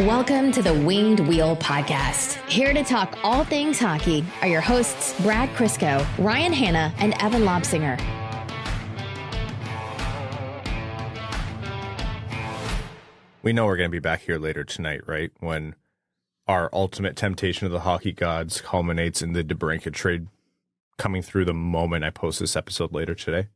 Welcome to the Winged Wheel Podcast. Here to talk all things hockey are your hosts, Brad Crisco, Ryan Hanna, and Evan Lobsinger. We know we're going to be back here later tonight, right? When our ultimate temptation of the hockey gods culminates in the DeBrincat trade coming through the moment I post this episode later today.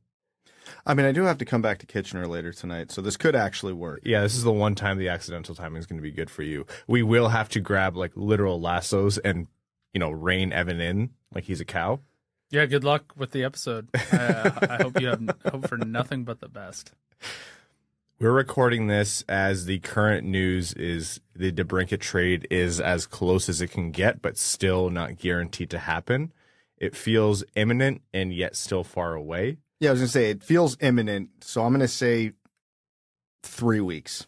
I mean, I do have to come back to Kitchener later tonight, so this could actually work. Yeah, this is the one time the accidental timing is going to be good for you. We will have to grab like literal lassos and, you know, rein Evan in like he's a cow. Yeah, good luck with the episode. I, uh, I hope you have hope for nothing but the best. We're recording this as the current news is the DeBrincat trade is as close as it can get, but still not guaranteed to happen. It feels imminent and yet still far away. Yeah, I was gonna say it feels imminent, so I'm gonna say three weeks.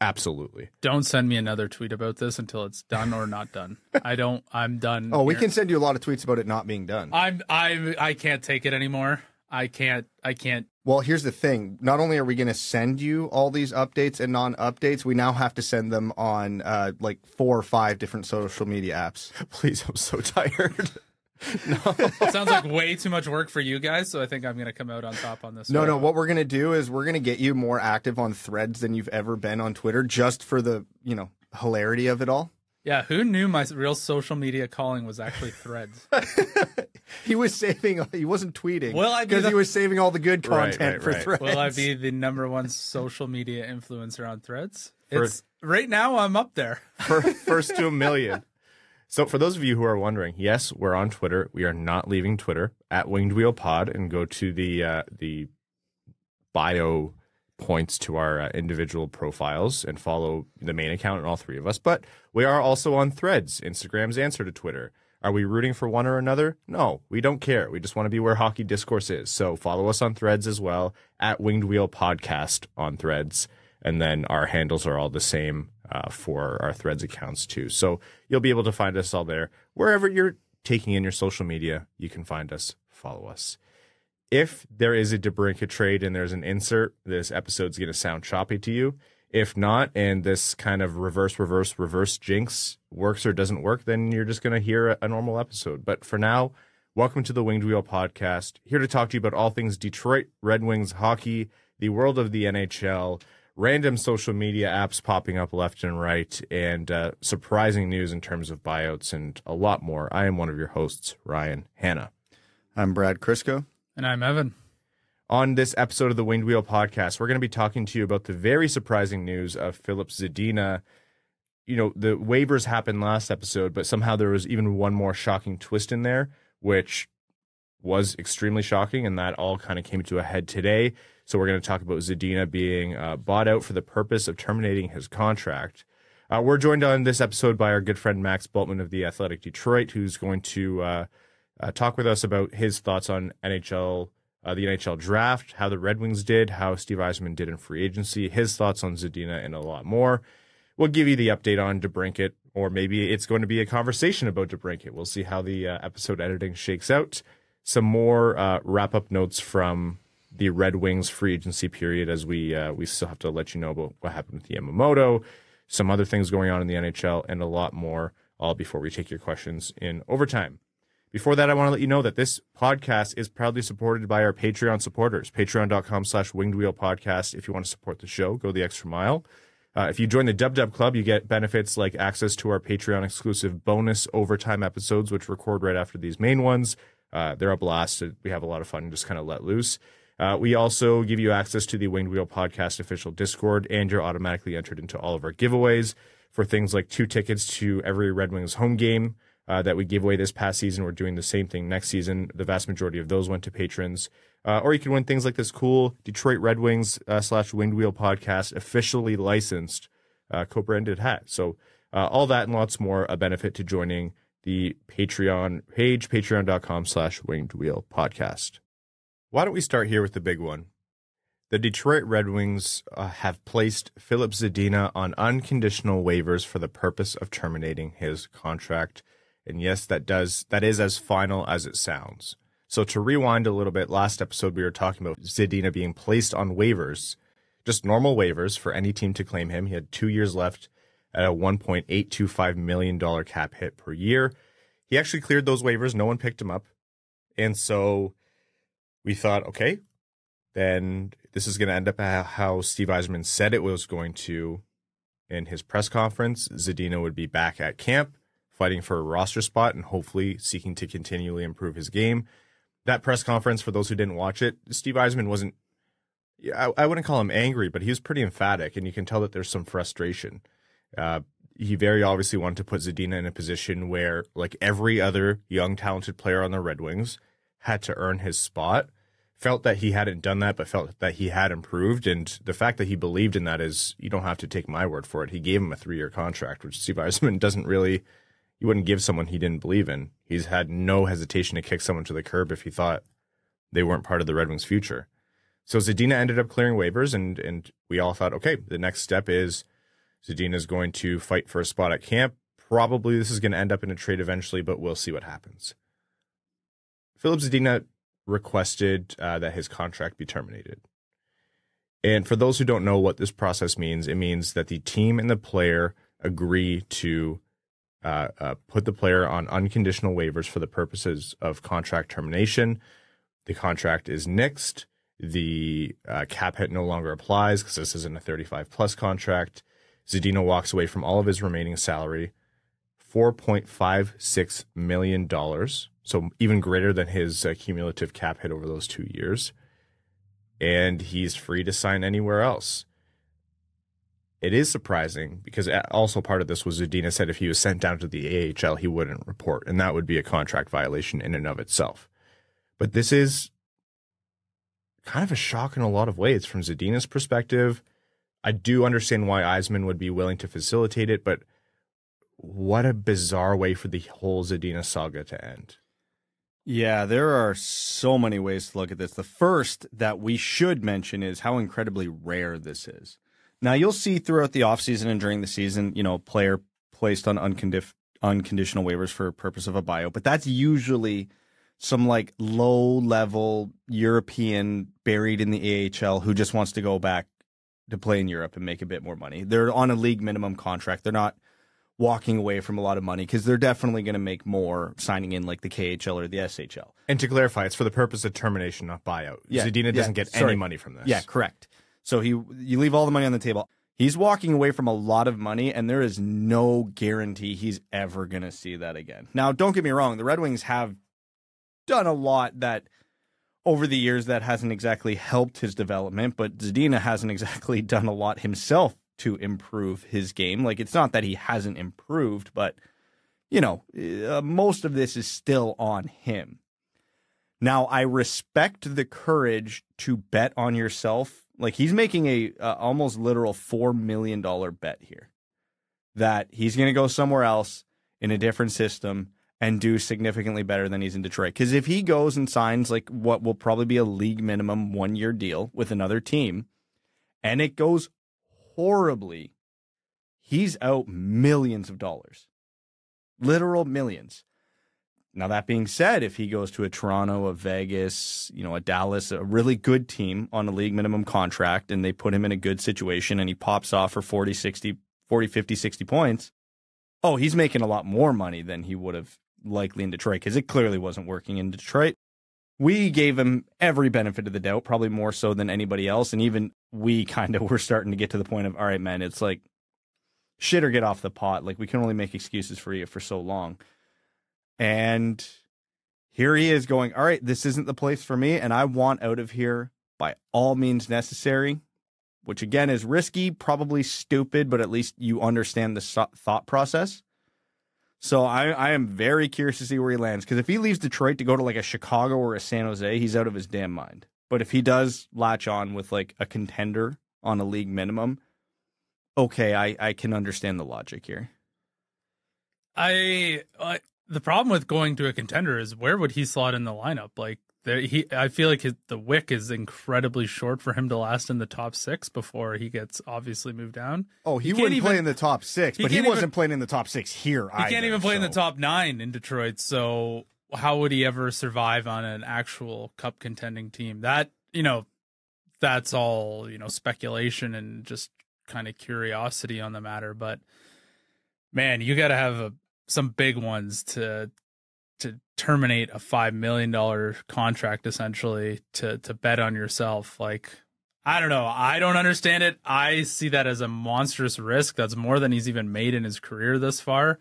Absolutely. Don't send me another tweet about this until it's done or not done. I don't. I'm done. Oh, we here. can send you a lot of tweets about it not being done. I'm. I. I can't take it anymore. I can't. I can't. Well, here's the thing. Not only are we going to send you all these updates and non-updates, we now have to send them on uh, like four or five different social media apps. Please, I'm so tired. It sounds like way too much work for you guys. So I think I'm gonna come out on top on this. No, one. no. What we're going to do is we're going to get you more active on Threads than you've ever been on Twitter, just for the you know hilarity of it all. Yeah. Who knew my real social media calling was actually Threads? He was saving. He wasn't tweeting. Will I be because the- he was saving all the good Right, content right, for right. Threads. Will I be the number one social media influencer on Threads? For- It's right now. I'm up there. Fir- First to a million. So, for those of you who are wondering, yes, we're on Twitter. We are not leaving Twitter at Winged Wheel Pod, and go to the uh, the bio points to our uh, individual profiles and follow the main account and all three of us. But we are also on Threads, Instagram's answer to Twitter. Are we rooting for one or another? No, we don't care. We just want to be where hockey discourse is. So follow us on Threads as well at Winged Wheel Podcast on Threads, and then our handles are all the same uh, for our Threads accounts too. So you'll be able to find us all there wherever you're taking in your social media. You can find us. Follow us if there is a DeBrincat trade and there's an insert, this episode's going to sound choppy to you. If not, and this kind of reverse, reverse, reverse jinx works or doesn't work, then you're just going to hear a normal episode. But for now, welcome to the Winged Wheel podcast. Here to talk to you about all things Detroit Red Wings hockey, the world of the NHL, random social media apps popping up left and right, and uh, surprising news in terms of buyouts and a lot more. I am one of your hosts, Ryan Hanna. I'm Brad Crisco. And I'm Evan. On this episode of the Winged Wheel podcast, we're going to be talking to you about the very surprising news of Filip Zadina. You know, the waivers happened last episode, but somehow there was even one more shocking twist in there, which was extremely shocking, and that all kind of came to a head today. So we're going to talk about Zadina being uh, bought out for the purpose of terminating his contract. Uh, we're joined on this episode by our good friend Max Bultman of the Athletic Detroit, who's going to uh, uh, talk with us about his thoughts on NHL, uh, the NHL draft, how the Red Wings did, how Steve Yzerman did in free agency, his thoughts on Zadina, and a lot more. We'll give you the update on DeBrincat, or maybe it's going to be a conversation about DeBrincat. We'll see how the uh, episode editing shakes out. Some more wrap up notes from the Red Wings free agency period, as we uh, we still have to let you know about what happened with Yamamoto, some other things going on in the NHL, and a lot more. All before we take your questions in overtime. Before that, I want to let you know that this podcast is proudly supported by our Patreon supporters. Patreon.com slash winged wheel podcast. If you want to support the show, go the extra mile. Uh, if you join the Dub Dub Club, you get benefits like access to our Patreon exclusive bonus overtime episodes, which record right after these main ones. Uh, they're a blast. We have a lot of fun just kind of let loose. Uh, we also give you access to the Winged Wheel Podcast official Discord, and you're automatically entered into all of our giveaways for things like two tickets to every Red Wings home game uh, that we gave away this past season. We're doing the same thing next season. The vast majority of those went to patrons. Uh, or you can win things like this cool Detroit Red Wings uh, slash Winged Wheel podcast officially licensed uh, co-branded hat. So uh, all that and lots more a benefit to joining the Patreon page, patreon.com slash winged wheel podcast. Why don't we start here with the big one? The Detroit Red Wings uh, have placed Filip Zadina on unconditional waivers for the purpose of terminating his contract. And yes, that does that is as final as it sounds. So to rewind a little bit, last episode we were talking about Zadina being placed on waivers, just normal waivers for any team to claim him. He had two years left at a $1.825 million cap hit per year. He actually cleared those waivers. No one picked him up. And so we thought, okay, then this is going to end up how Steve Yzerman said it was going to in his press conference. Zadina would be back at camp, fighting for a roster spot and hopefully seeking to continually improve his game. That press conference, for those who didn't watch it, Steve Yzerman wasn't, I, I wouldn't call him angry, but he was pretty emphatic, and you can tell that there's some frustration. Uh, he very obviously wanted to put Zadina in a position where, like every other young, talented player on the Red Wings, had to earn his spot. Felt that he hadn't done that, but felt that he had improved. And the fact that he believed in that is, you don't have to take my word for it. He gave him a three year contract, which Steve Yzerman doesn't really, you wouldn't give someone he didn't believe in. He's had no hesitation to kick someone to the curb if he thought they weren't part of the Red Wings' future. So Zadina ended up clearing waivers, and and we all thought, okay, the next step is Zadina is going to fight for a spot at camp. Probably this is going to end up in a trade eventually, but we'll see what happens. Filip Zadina requested uh, that his contract be terminated. And for those who don't know what this process means, it means that the team and the player agree to uh, uh, put the player on unconditional waivers for the purposes of contract termination. The contract is nixed. The uh, cap hit no longer applies because this isn't a 35 plus contract. Zadina walks away from all of his remaining salary, $4.56 million. So even greater than his uh, cumulative cap hit over those two years. And he's free to sign anywhere else. It is surprising because also part of this was Zadina said if he was sent down to the AHL, he wouldn't report, and that would be a contract violation in and of itself. But this is kind of a shock in a lot of ways from Zadina's perspective. I do understand why Yzerman would be willing to facilitate it, but what a bizarre way for the whole Zadina saga to end. Yeah, there are so many ways to look at this. The first that we should mention is how incredibly rare this is. Now, you'll see throughout the offseason and during the season, you know, player placed on unconditional waivers for purpose of a bio, but that's usually some like low level European buried in the AHL who just wants to go back to play in Europe and make a bit more money. They're on a league minimum contract. They're not walking away from a lot of money because they're definitely going to make more signing in like the KHL or the SHL. And to clarify, it's for the purpose of termination, not buyout. Yeah, Zadina doesn't get sorry. any money from this. Yeah, correct. So he you leave all the money on the table. He's walking away from a lot of money, and there is no guarantee he's ever going to see that again. Now, don't get me wrong; the Red Wings have done a lot that over the years that hasn't exactly helped his development, but Zadina hasn't exactly done a lot himself to improve his game. Like it's not that he hasn't improved, but you know, uh, most of this is still on him. Now, I respect the courage to bet on yourself. Like he's making a uh, almost literal 4 million dollar bet here that he's going to go somewhere else in a different system and do significantly better than he's in Detroit. Because if he goes and signs like what will probably be a league minimum one year deal with another team, and it goes horribly, he's out millions of dollars, literal millions. Now that being said, if he goes to a Toronto, a Vegas, you know, a Dallas, a really good team on a league minimum contract and they put him in a good situation and he pops off for 40, 60, 40, 50, 60 points, oh, he's making a lot more money than he would have likely in Detroit because it clearly wasn't working in Detroit. We gave him every benefit of the doubt, probably more so than anybody else. And even we kind of were starting to get to the point of, all right, man, it's like shit or get off the pot. Like we can only make excuses for you for so long. And here he is going, all right, this isn't the place for me. And I want out of here by all means necessary, which again is risky, probably stupid, but at least you understand the thought process. So I, I am very curious to see where he lands because if he leaves Detroit to go to like a Chicago or a San Jose, he's out of his damn mind. But if he does latch on with like a contender on a league minimum, okay, I, I can understand the logic here. I, I the problem with going to a contender is where would he slot in the lineup? Like there, he, I feel like his, the wick is incredibly short for him to last in the top six before he gets obviously moved down. Oh, he, he wouldn't even, play in the top six, he but he wasn't even, playing in the top six here. He either, can't even play so. in the top nine in Detroit. So how would he ever survive on an actual cup contending team? That you know, that's all you know speculation and just kind of curiosity on the matter. But Man, you got to have a, some big ones to to terminate a five million dollar contract essentially to to bet on yourself. Like I don't know. I don't understand it. I see that as a monstrous risk. That's more than he's even made in his career thus far.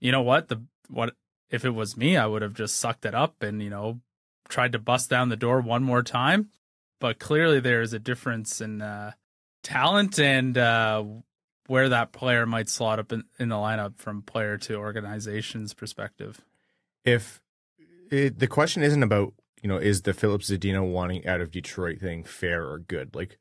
You know what? The what if it was me, I would have just sucked it up and, you know, tried to bust down the door one more time. But clearly there is a difference in uh, talent and uh, where that player might slot up in, in the lineup from player to organization's perspective. If it, the question isn't about, you know, is the Filip Zadina wanting out of Detroit thing fair or good? Like,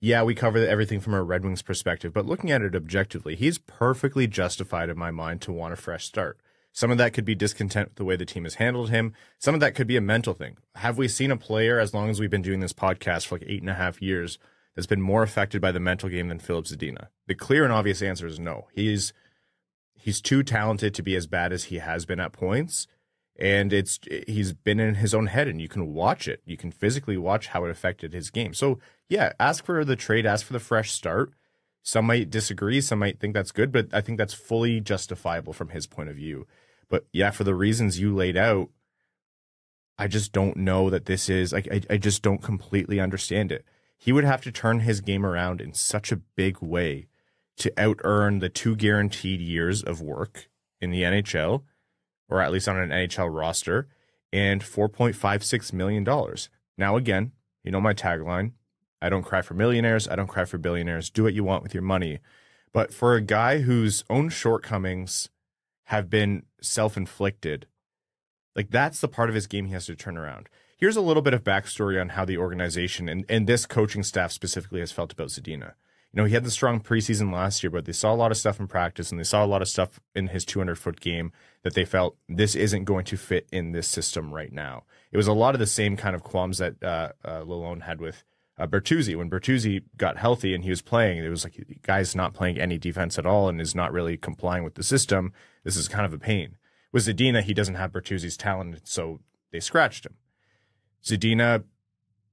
yeah, we cover everything from a Red Wings perspective, but looking at it objectively, he's perfectly justified in my mind to want a fresh start. Some of that could be discontent with the way the team has handled him. Some of that could be a mental thing. Have we seen a player, as long as we've been doing this podcast for like eight and a half years, that's been more affected by the mental game than Filip Zadina? The clear and obvious answer is no. He's he's too talented to be as bad as he has been at points. And it's he's been in his own head and you can watch it. You can physically watch how it affected his game. So yeah, ask for the trade, ask for the fresh start. Some might disagree, some might think that's good, but I think that's fully justifiable from his point of view. But yeah, for the reasons you laid out, I just don't know that this is like I, I just don't completely understand it. He would have to turn his game around in such a big way to out earn the two guaranteed years of work in the NHL, or at least on an NHL roster, and $4.56 million. Now, again, you know my tagline I don't cry for millionaires, I don't cry for billionaires. Do what you want with your money. But for a guy whose own shortcomings have been self inflicted. Like that's the part of his game he has to turn around. Here's a little bit of backstory on how the organization and, and this coaching staff specifically has felt about Zadina. Know, he had the strong preseason last year, but they saw a lot of stuff in practice and they saw a lot of stuff in his 200 foot game that they felt this isn't going to fit in this system right now. It was a lot of the same kind of qualms that uh, uh, Lalonde had with uh, Bertuzzi. When Bertuzzi got healthy and he was playing, it was like, guy's not playing any defense at all and is not really complying with the system. This is kind of a pain. With Zadina, he doesn't have Bertuzzi's talent, so they scratched him. Zadina,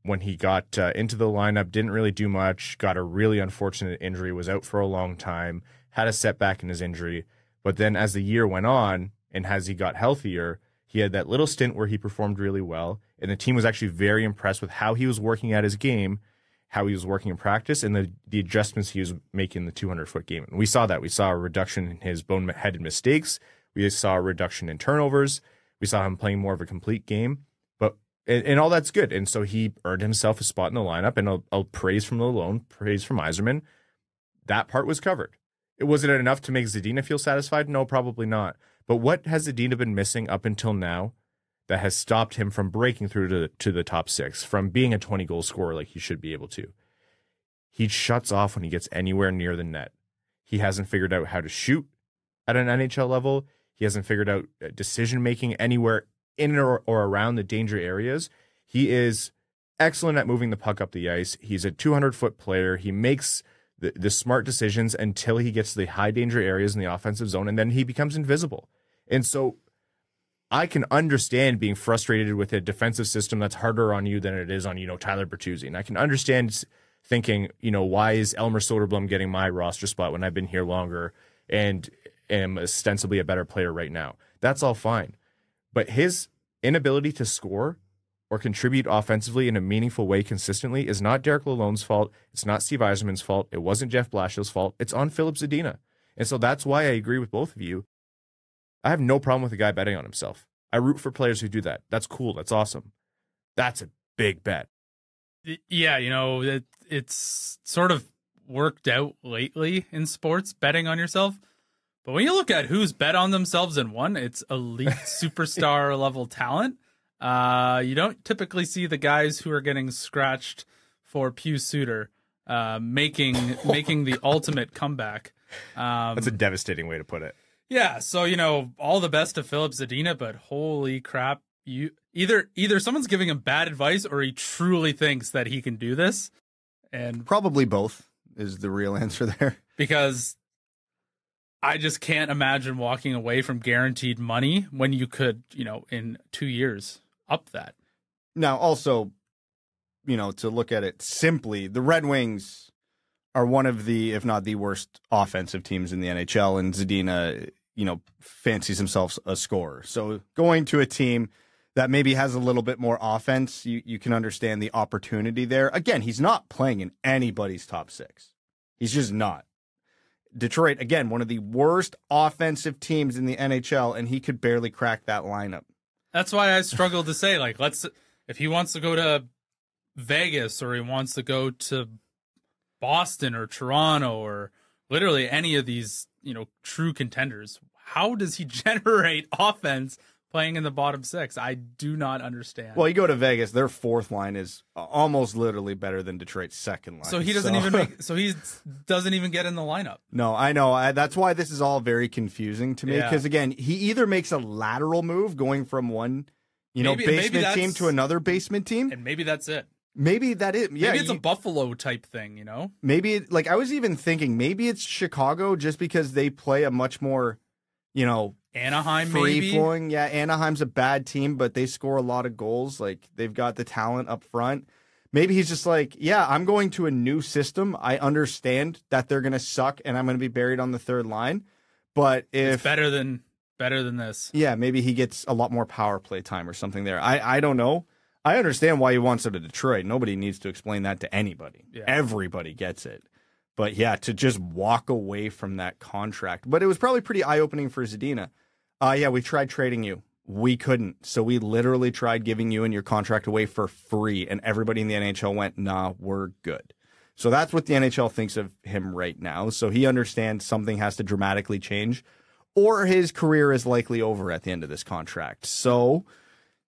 when he got uh, into the lineup, didn't really do much, got a really unfortunate injury, was out for a long time, had a setback in his injury. But then as the year went on and as he got healthier, he had that little stint where he performed really well, and the team was actually very impressed with how he was working at his game, how he was working in practice, and the, the adjustments he was making in the 200 foot game. And we saw that. We saw a reduction in his bone boneheaded mistakes. We saw a reduction in turnovers. We saw him playing more of a complete game. And, and all that's good. And so he earned himself a spot in the lineup. And I'll, I'll praise from Lalonde, praise from Yzerman. That part was covered. It wasn't enough to make Zadina feel satisfied? No, probably not. But what has Zadina been missing up until now that has stopped him from breaking through to, to the top six, from being a 20 goal scorer like he should be able to? He shuts off when he gets anywhere near the net. He hasn't figured out how to shoot at an NHL level. He hasn't figured out uh, decision making anywhere in or, or around the danger areas. He is excellent at moving the puck up the ice. He's a 200 foot player. He makes the, the smart decisions until he gets to the high danger areas in the offensive zone, and then he becomes invisible. And so I can understand being frustrated with a defensive system that's harder on you than it is on, you know, Tyler Bertuzzi. And I can understand thinking, you know, why is Elmer Soderblom getting my roster spot when I've been here longer and am ostensibly a better player right now? That's all fine. But his inability to score or contribute offensively in a meaningful way consistently is not Derek Lalonde's fault. It's not Steve Yzerman's fault. It wasn't Jeff Blashill's fault. It's on Filip Zadina. And so that's why I agree with both of you I have no problem with a guy betting on himself. I root for players who do that. That's cool. That's awesome. That's a big bet. Yeah, you know, it, it's sort of worked out lately in sports betting on yourself. But when you look at who's bet on themselves and won, it's elite superstar level talent. Uh, you don't typically see the guys who are getting scratched for Pius Suter uh, making making the ultimate comeback. Um, That's a devastating way to put it. Yeah, so you know, all the best to Filip Zadina, but holy crap, you either either someone's giving him bad advice or he truly thinks that he can do this. And probably both is the real answer there. Because I just can't imagine walking away from guaranteed money when you could, you know, in 2 years up that. Now also, you know, to look at it simply, the Red Wings are one of the, if not the worst offensive teams in the NHL, and Zadina, you know, fancies himself a scorer. So going to a team that maybe has a little bit more offense, you, you can understand the opportunity there. Again, he's not playing in anybody's top six. He's just not. Detroit, again, one of the worst offensive teams in the NHL, and he could barely crack that lineup. That's why I struggle to say, like, let's, if he wants to go to Vegas or he wants to go to Boston or Toronto or literally any of these, you know, true contenders, how does he generate offense playing in the bottom six? I do not understand. Well, you go to Vegas, their fourth line is almost literally better than Detroit's second line. so he doesn't even make, so he doesn't even get in the lineup. No, I know. I, that's why this is all very confusing to me. Yeah. Because again, he either makes a lateral move going from one, you know, Maybe- maybe basement team to another basement team. And maybe that's it. Maybe that is. Yeah, Maybe it's a Buffalo type thing, you know? maybe it, like I was even thinking maybe it's Chicago just because they play a much more, you know, Anaheim, free maybe. flowing. Yeah, Anaheim's a bad team, but they score a lot of goals. Like they've got the talent up front. Maybe he's just like, yeah, I'm going to a new system. I understand that they're going to suck and I'm going to be buried on the third line. But It's if better than better than this. yeah, maybe he gets a lot more power play time or something there. I I don't know. I understand why he wants to Detroit. Nobody needs to explain that to anybody. Yeah. Everybody gets it. But yeah, to just walk away from that contract. But it was probably pretty eye opening for Zadina. Uh yeah, we tried trading you. We couldn't. So we literally tried giving you and your contract away for free, and everybody in the NHL went, nah, we're good. So that's what the NHL thinks of him right now. So he understands something has to dramatically change, or his career is likely over at the end of this contract. So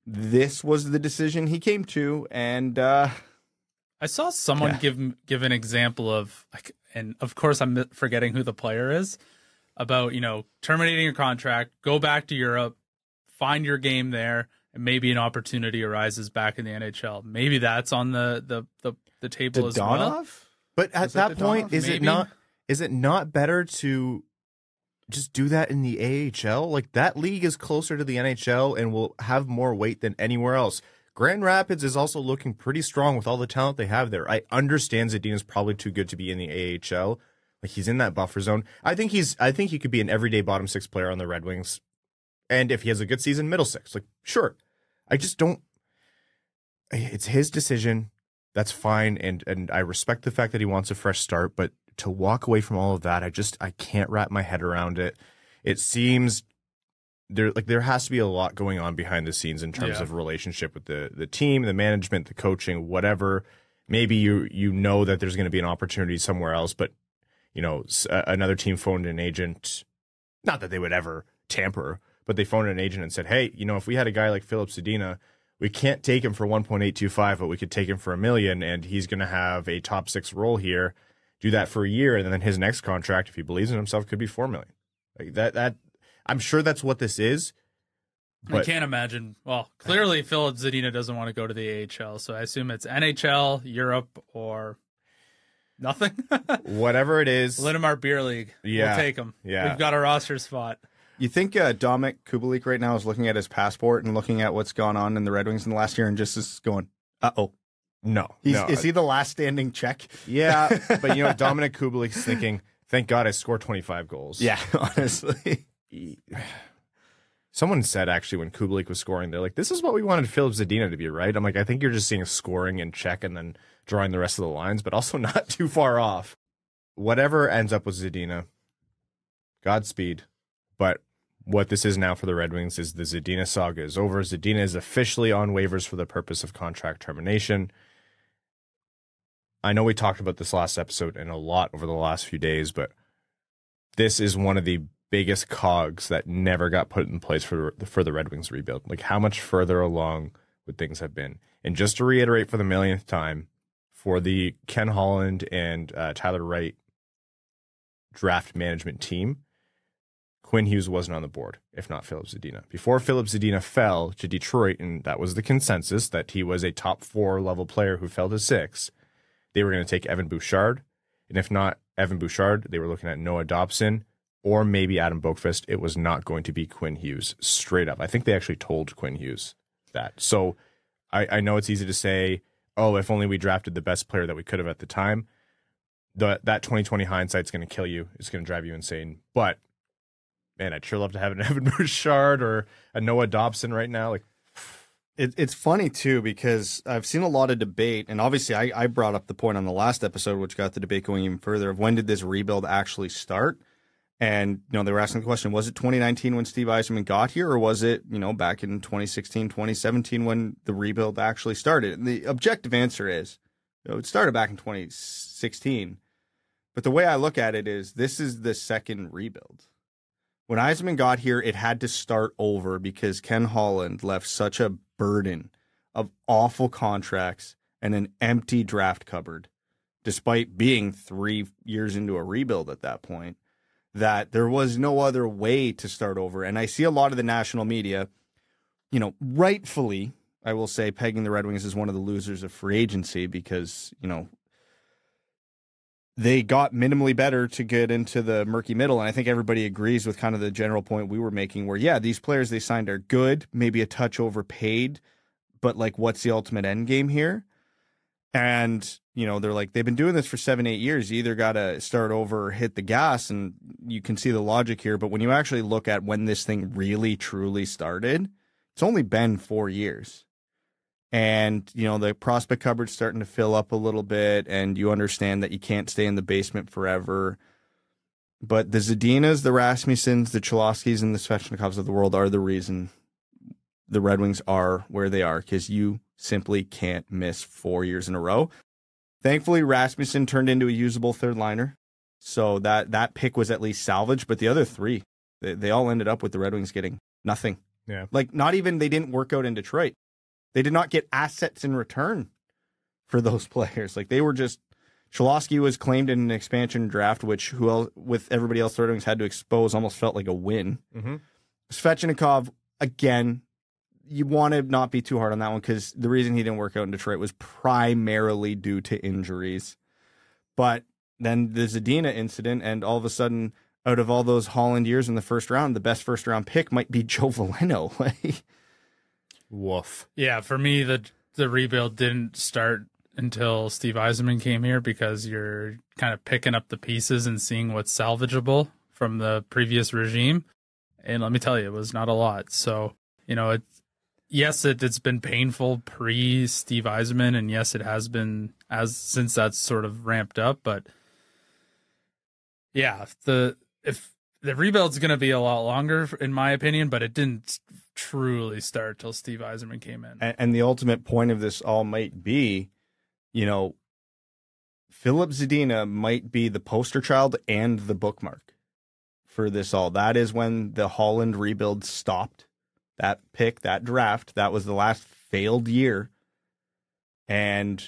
this was the decision he came to, and uh, I saw someone Yeah. give give an example of and of course I'm forgetting who the player is about you know terminating your contract, go back to Europe, find your game there, and maybe an opportunity arises back in the NHL. Maybe that's on the the the, the table as well. But at Was that that point, Donov? is it not is it not better to just do that in the AHL? Like that league is closer to the NHL and will have more weight than anywhere else. Grand Rapids is also looking pretty strong with all the talent they have there. I understand Zadina's probably too good to be in the AHL. He's in that buffer zone. I think he's I think he could be an everyday bottom six player on the Red Wings. And if he has a good season, middle six. Like, sure. I just don't it's his decision. That's fine, and and I respect the fact that he wants a fresh start. But to walk away from all of that, I just I can't wrap my head around it. It seems there like there has to be a lot going on behind the scenes in terms Yeah. of relationship with the the team, the management, the coaching, whatever. Maybe you you know that there's going to be an opportunity somewhere else, but you know another team phoned an agent. Not that they would ever tamper, but they phoned an agent and said, "Hey, you know, if we had a guy like Filip Zadina." we can't take him for 1.825 but we could take him for a million and he's going to have a top six role here do that for a year and then his next contract if he believes in himself could be 4 million like that that i'm sure that's what this is I can't imagine. Well, clearly Filip Zadina doesn't want to go to the AHL, so I assume it's NHL, Europe, or nothing. whatever it is Linamar Beer League. Yeah. We'll take him. Yeah. We've got a roster spot. You think uh, Dominik Kubalik right now is looking at his passport and looking at what's gone on in the Red Wings in the last year and just is going, uh oh. no, He's no. Is he the last standing Czech? yeah but you know dominik kubalik's thinking thank god i scored 25 goals Yeah, honestly. Someone said actually when Kubalik was scoring, they're like, "This is what we wanted Filip Zadina to be, right?" I'm like, I think you're just seeing scoring and check and then drawing the rest of the lines, but also not too far off. Whatever ends up with Zadina, Godspeed. But what this is now for the Red Wings is the Zadina saga is over. Zadina is officially on waivers for the purpose of contract termination. I know we talked about this last episode and a lot over the last few days, but this is one of the biggest cogs that never got put in place for the, for the Red Wings rebuild. Like how much further along would things have been? And just to reiterate for the millionth time, for the Ken Holland and uh, Tyler Wright draft management team, Quinn Hughes wasn't on the board, if not Filip Zadina. Before Filip Zadina fell to Detroit, and that was the consensus that he was a top four level player who fell to six, they were going to take Evan Bouchard. And if not Evan Bouchard, they were looking at Noah Dobson or maybe Adam Boqvist. It was not going to be Quinn Hughes straight up. I think they actually told Quinn Hughes that. So I, I know it's easy to say, oh, if only we drafted the best player that we could have at the time. the that 2020 hindsight's going to kill you. It's going to drive you insane. But man, I'd sure love to have an Evan Bouchard or a Noah Dobson right now. Like It, it's funny too because I've seen a lot of debate, and obviously I, I brought up the point on the last episode, which got the debate going even further of when did this rebuild actually start? And you know they were asking the question: Was it 2019 when Steve Yzerman got here, or was it you know back in 2016, 2017 when the rebuild actually started? And the objective answer is you know, it started back in 2016. But the way I look at it is this is the second rebuild. When Yzerman got here, it had to start over because Ken Holland left such a burden of awful contracts and an empty draft cupboard, despite being three years into a rebuild at that point, that there was no other way to start over. And I see a lot of the national media, you know, rightfully, I will say, pegging the Red Wings as one of the losers of free agency because, you know, they got minimally better to get into the murky middle. And I think everybody agrees with kind of the general point we were making where, yeah, these players they signed are good, maybe a touch overpaid, but like, what's the ultimate end game here? And, you know, they're like, they've been doing this for seven, eight years. You either got to start over or hit the gas. And you can see the logic here. But when you actually look at when this thing really, truly started, it's only been four years and you know the prospect cupboard's starting to fill up a little bit and you understand that you can't stay in the basement forever but the Zadinas, the Rasmussens, the Cholowskis, and the Svechnikovs of the world are the reason the Red Wings are where they are because you simply can't miss four years in a row. Thankfully, Rasmussen turned into a usable third liner, so that that pick was at least salvaged. But the other three, they, they all ended up with the Red Wings getting nothing. Yeah. like not even they didn't work out in Detroit. They did not get assets in return for those players. Like they were just Cholowski was claimed in an expansion draft, which who else, with everybody else the Red Wings had to expose almost felt like a win. Mhm. Svechnikov again. You want to not be too hard on that one because the reason he didn't work out in Detroit was primarily due to injuries. But then the Zadina incident, and all of a sudden, out of all those Holland years in the first round, the best first round pick might be Joe Veleno. Woof. Yeah, for me, the the rebuild didn't start until Steve Yzerman came here because you're kind of picking up the pieces and seeing what's salvageable from the previous regime. And let me tell you, it was not a lot. So, you know, it yes, it, it's been painful pre Steve Yzerman, and yes, it has been as since that's sort of ramped up. But yeah, the if the rebuild's going to be a lot longer, in my opinion, but it didn't truly start till Steve Yzerman came in. and, and the ultimate point of this all might be, you know, Filip Zadina might be the poster child and the bookmark for this all. That is when the Holland rebuild stopped. That pick, that draft, that was the last failed year. And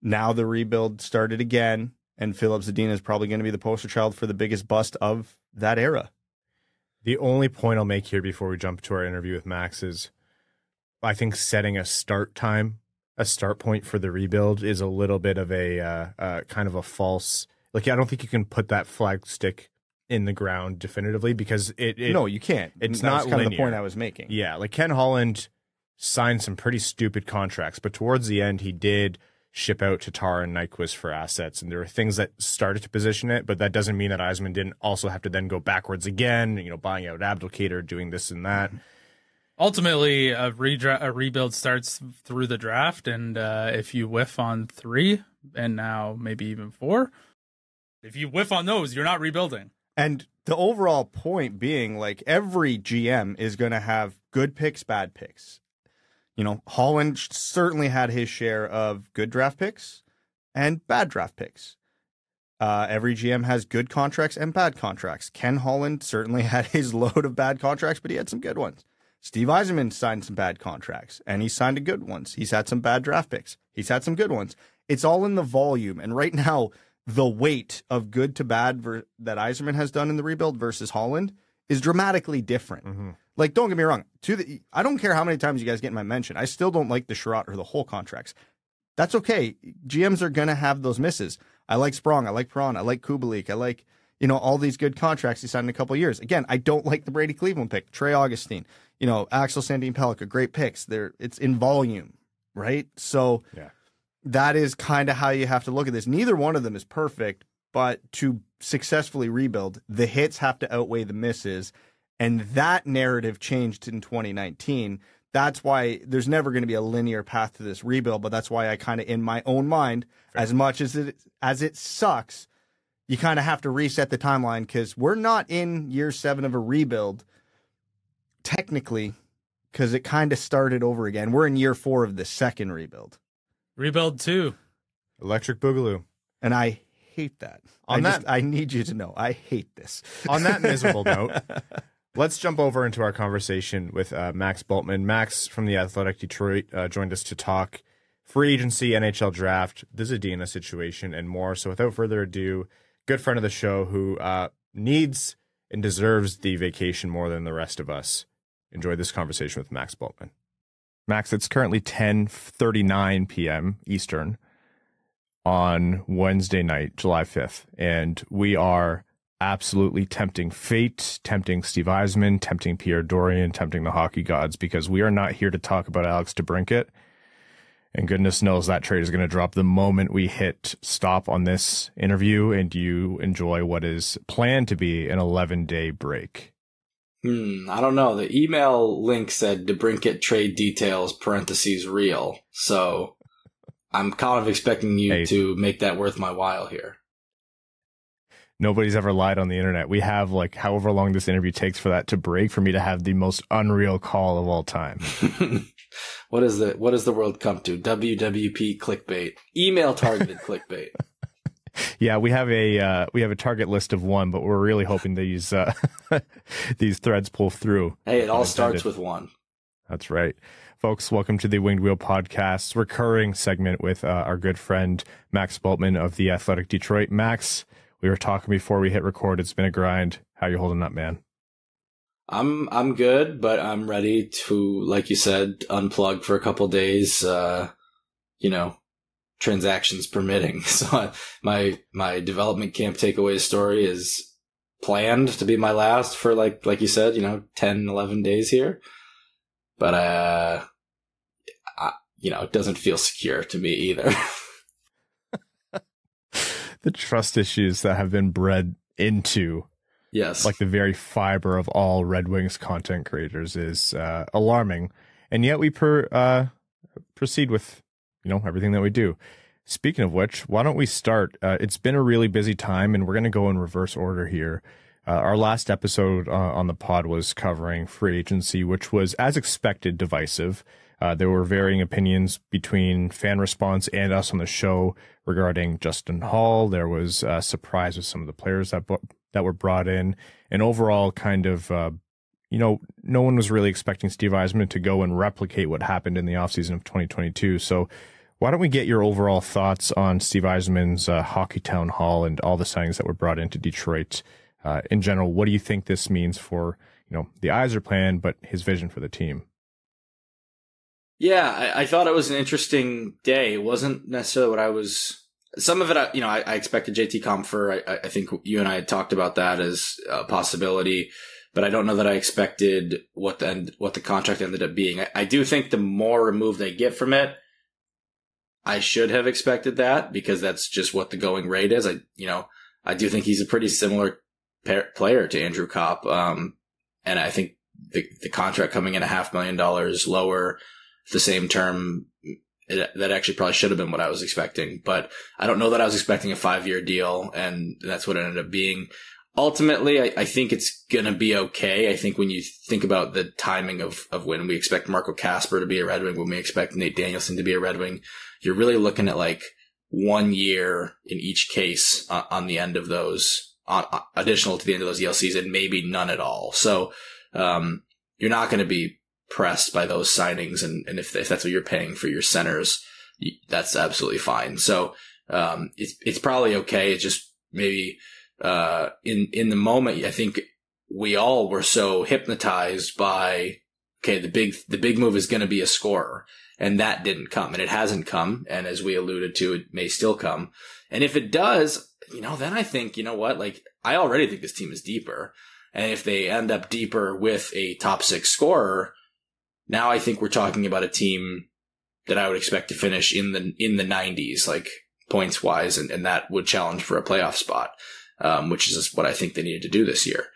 now the rebuild started again, and Filip Zadina is probably going to be the poster child for the biggest bust of that era. The only point I'll make here before we jump to our interview with Max is I think setting a start time, a start point for the rebuild is a little bit of a uh, uh, kind of a false. Like, I don't think you can put that flag stick in the ground definitively because it. it no, you can't. it's That was not kind of the point I was making. Yeah, like Ken Holland signed some pretty stupid contracts, but towards the end, he did ship out Tatar and Nyquist for assets, and there were things that started to position it, but that doesn't mean that Yzerman didn't also have to then go backwards again. You know, buying out Abdelkader, doing this and that. Ultimately, a, redra- a rebuild starts through the draft, and uh, if you whiff on three, and now maybe even four, if you whiff on those, you're not rebuilding. And the overall point being like every GM is going to have good picks, bad picks. You know, Holland certainly had his share of good draft picks and bad draft picks. Uh, every GM has good contracts and bad contracts. Ken Holland certainly had his load of bad contracts, but he had some good ones. Steve Yzerman signed some bad contracts and he signed a good ones. He's had some bad draft picks. He's had some good ones. It's all in the volume. And right now, the weight of good to bad ver- that Yzerman has done in the rebuild versus Holland is dramatically different. Mm-hmm. Like, don't get me wrong. To the, I don't care how many times you guys get my mention. I still don't like the Chiarot or the whole contracts. That's okay. GMs are gonna have those misses. I like Sprong. I like Prawn. I like Kubalik. I like you know all these good contracts he signed in a couple of years. Again, I don't like the Brady Cleveland pick. Trey Augustine. You know Axel Sandin Pellikka. Great picks. They're it's in volume, right? So Yeah. That is kind of how you have to look at this. Neither one of them is perfect, but to successfully rebuild, the hits have to outweigh the misses. And that narrative changed in 2019. That's why there's never going to be a linear path to this rebuild, but that's why I kind of, in my own mind, Fair. as much as it as it sucks, you kind of have to reset the timeline because we're not in year seven of a rebuild, technically, because it kind of started over again. We're in year four of the second rebuild. Rebuild two. Electric Boogaloo. And I hate that. On I that, just, I need you to know I hate this. On that miserable note, let's jump over into our conversation with uh, Max Bultman. Max from the Athletic Detroit uh, joined us to talk free agency, NHL draft, the Zadina situation, and more. So, without further ado, good friend of the show who uh, needs and deserves the vacation more than the rest of us. Enjoy this conversation with Max Bultman. Max, it's currently 10:39 p.m. Eastern on Wednesday night, July 5th, and we are absolutely tempting fate, tempting Steve Yzerman, tempting Pierre Dorion, tempting the hockey gods because we are not here to talk about Alex DeBrincat. And goodness knows that trade is going to drop the moment we hit stop on this interview and you enjoy what is planned to be an 11 day break. Hmm, I don't know. The email link said DeBrincat trade details parentheses real. So I'm kind of expecting you hey. to make that worth my while here. Nobody's ever lied on the internet. We have like however long this interview takes for that to break for me to have the most unreal call of all time. what is the what does the world come to? WWP clickbait. Email targeted clickbait yeah, we have a uh, we have a target list of one, but we're really hoping these uh, these threads pull through. Hey, it all starts with one. That's right. Folks, welcome to the Winged Wheel Podcast, recurring segment with uh, our good friend Max Bultman of the Athletic Detroit. Max, we were talking before we hit record. It's been a grind. How you holding up, man? I'm I'm good, but I'm ready to, like you said, unplug for a couple days. Uh, you know, transactions permitting. So my my development camp takeaway story is planned to be my last for like like you said, you know, 10 11 days here. But uh I, you know, it doesn't feel secure to me either. the trust issues that have been bred into yes like the very fiber of all red wings content creators is uh, alarming and yet we per, uh, proceed with you know everything that we do. Speaking of which, why don't we start? Uh, it's been a really busy time, and we're going to go in reverse order here. Uh, our last episode uh, on the pod was covering free agency, which was, as expected, divisive. Uh, there were varying opinions between fan response and us on the show regarding Justin Holl. There was a surprise with some of the players that that were brought in, and overall, kind of uh, you know, no one was really expecting Steve Yzerman to go and replicate what happened in the offseason of 2022. So why don't we get your overall thoughts on Steve Yzerman's uh, hockey town hall and all the signings that were brought into Detroit uh, in general? What do you think this means for, you know, the Yzer plan, but his vision for the team? Yeah, I, I, thought it was an interesting day. It wasn't necessarily what I was. Some of it, you know, I, I expected JT Compher. I, I, think you and I had talked about that as a possibility but I don't know that I expected what the end, what the contract ended up being. I, I do think the more removed I get from it, I should have expected that because that's just what the going rate is. I, you know, I do think he's a pretty similar player to Andrew Copp. Um, and I think the, the contract coming in a half million dollars lower, the same term, it, that actually probably should have been what I was expecting. But I don't know that I was expecting a five year deal, and that's what it ended up being ultimately, I, I, think it's going to be okay. I think when you think about the timing of, of when we expect Marco Kasper to be a Red Wing, when we expect Nate Danielson to be a Red Wing, you're really looking at like one year in each case uh, on the end of those, uh, additional to the end of those ELCs, and maybe none at all. So, um, you're not going to be pressed by those signings. And, and if, if that's what you're paying for your centers, that's absolutely fine. So, um, it's, it's probably okay. It's just maybe, uh, in, in the moment, I think we all were so hypnotized by, okay, the big, the big move is going to be a scorer. And that didn't come and it hasn't come. And as we alluded to, it may still come. And if it does, you know, then I think, you know what? Like, I already think this team is deeper. And if they end up deeper with a top six scorer, now I think we're talking about a team that I would expect to finish in the in the 90s, like points wise, and, and that would challenge for a playoff spot, um, which is what I think they needed to do this year.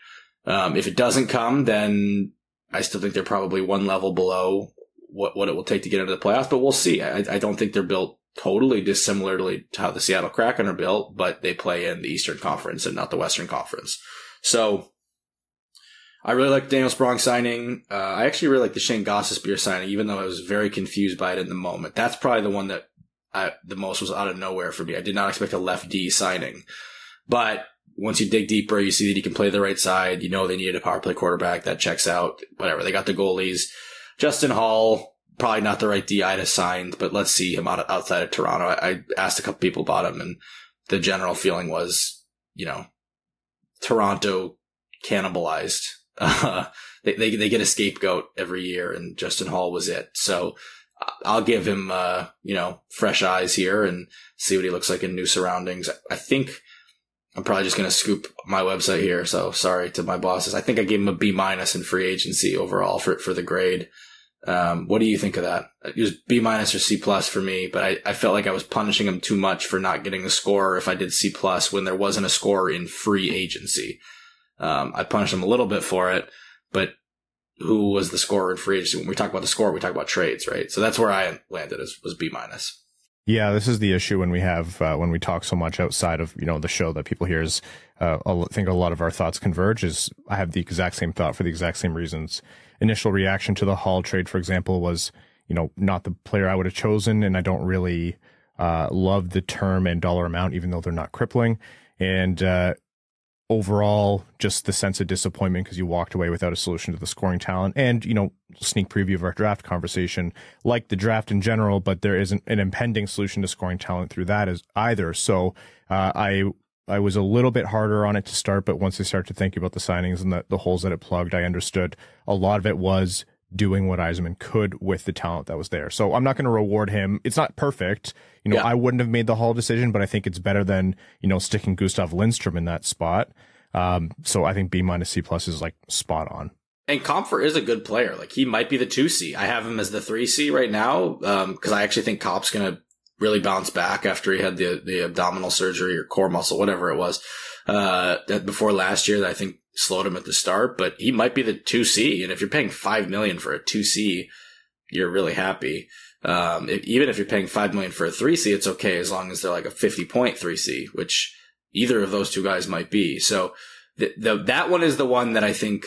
Um, if it doesn't come, then I still think they're probably one level below what what it will take to get into the playoffs, but we'll see. I, I don't think they're built totally dissimilarly to how the Seattle Kraken are built, but they play in the Eastern Conference and not the Western Conference. So I really like Daniel Sprong signing. Uh, I actually really like the Shayne Gostisbehere signing, even though I was very confused by it in the moment. That's probably the one that I, the most was out of nowhere for me. I did not expect a left D signing, but once you dig deeper, you see that he can play the right side. You know they needed a power play quarterback that checks out. Whatever they got the goalies. Justin Holl, probably not the right D I'd have signed, but let's see him out, outside of Toronto. I, I asked a couple people about him, and the general feeling was, you know, Toronto cannibalized uh, they, they, they get a scapegoat every year, and Justin Holl was it. So I'll give him, uh, you know, fresh eyes here and see what he looks like in new surroundings. I think I'm probably just going to scoop my website here. So sorry to my bosses. I think I gave him a B minus in free agency overall for, for the grade. Um, what do you think of that? It was B minus or C plus for me, but I, I felt like I was punishing him too much for not getting a score if I did C plus when there wasn't a score in free agency. Um, I punished him a little bit for it, but who was the scorer in free agency? When we talk about the score, we talk about trades, right? So that's where I landed as was B minus. Yeah, this is the issue when we have uh, when we talk so much outside of you know the show that people hear is uh, I think a lot of our thoughts converge. Is I have the exact same thought for the exact same reasons. Initial reaction to the Holl trade, for example, was you know not the player I would have chosen, and I don't really uh, love the term and dollar amount, even though they're not crippling. And uh, overall just the sense of disappointment because you walked away without a solution to the scoring talent and you know sneak preview of our draft conversation. Like the draft in general but there isn't an impending solution to scoring talent through that as either. So uh, i i was a little bit harder on it to start but once i started to think about the signings and the, the holes that it plugged i understood a lot of it was doing what Yzerman could with the talent that was there. So I'm not going to reward him. It's not perfect. You know, yeah. I wouldn't have made the Holl decision, but I think it's better than, you know, sticking Gustav Lindstrom in that spot. Um, so I think B minus C plus is like spot on. And Compher is a good player. Like he might be the two C. I have him as the three C right now. Um, cause I actually think Copp's going to really bounce back after he had the, the abdominal surgery or core muscle, whatever it was, uh, that before last year that I think slowed him at the start, but he might be the 2C. And if you're paying 5 million for a 2C, you're really happy. Um, even if you're paying 5 million for a 3C, it's okay as long as they're like a 50 point 3C, which either of those two guys might be. So the, the, that one is the one that I think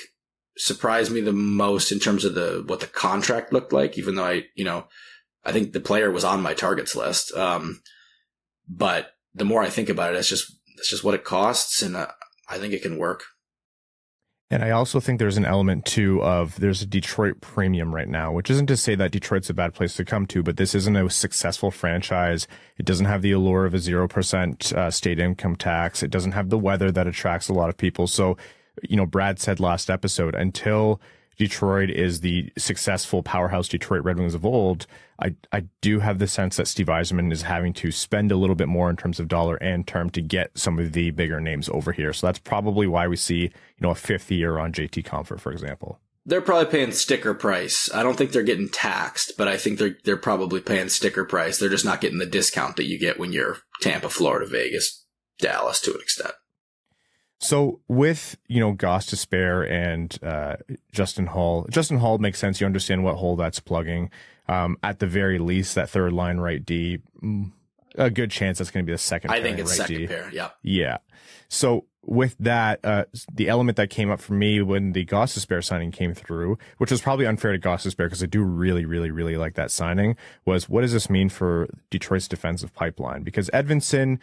surprised me the most in terms of the, what the contract looked like, even though I, you know, I think the player was on my targets list. Um, but the more I think about it, it's just, it's just what it costs. And uh, I think it can work. And I also think there's an element too of there's a Detroit premium right now, which isn't to say that Detroit's a bad place to come to, but this isn't a successful franchise. It doesn't have the allure of a 0% uh, state income tax. It doesn't have the weather that attracts a lot of people. So, you know, Brad said last episode, until Detroit is the successful powerhouse Detroit Red Wings of old, I, I do have the sense that Steve Yzerman is having to spend a little bit more in terms of dollar and term to get some of the bigger names over here. So that's probably why we see, you know, a fifth year on JT Compher, for example. They're probably paying sticker price. I don't think they're getting taxed, but I think they're they're probably paying sticker price. They're just not getting the discount that you get when you're Tampa, Florida, Vegas, Dallas to an extent. So with you know Gostisbehere and uh, Justin Holl, Justin Holl makes sense. You understand what hole that's plugging. Um, at the very least, that third line right D, mm, good chance that's going to be the second. I think it's right second D. pair. Yeah. Yeah. So with that, uh, the element that came up for me when the Gostisbehere signing came through, which was probably unfair to Gostisbehere because I do really, really, really like that signing, was what does this mean for Detroit's defensive pipeline? Because Edvinsson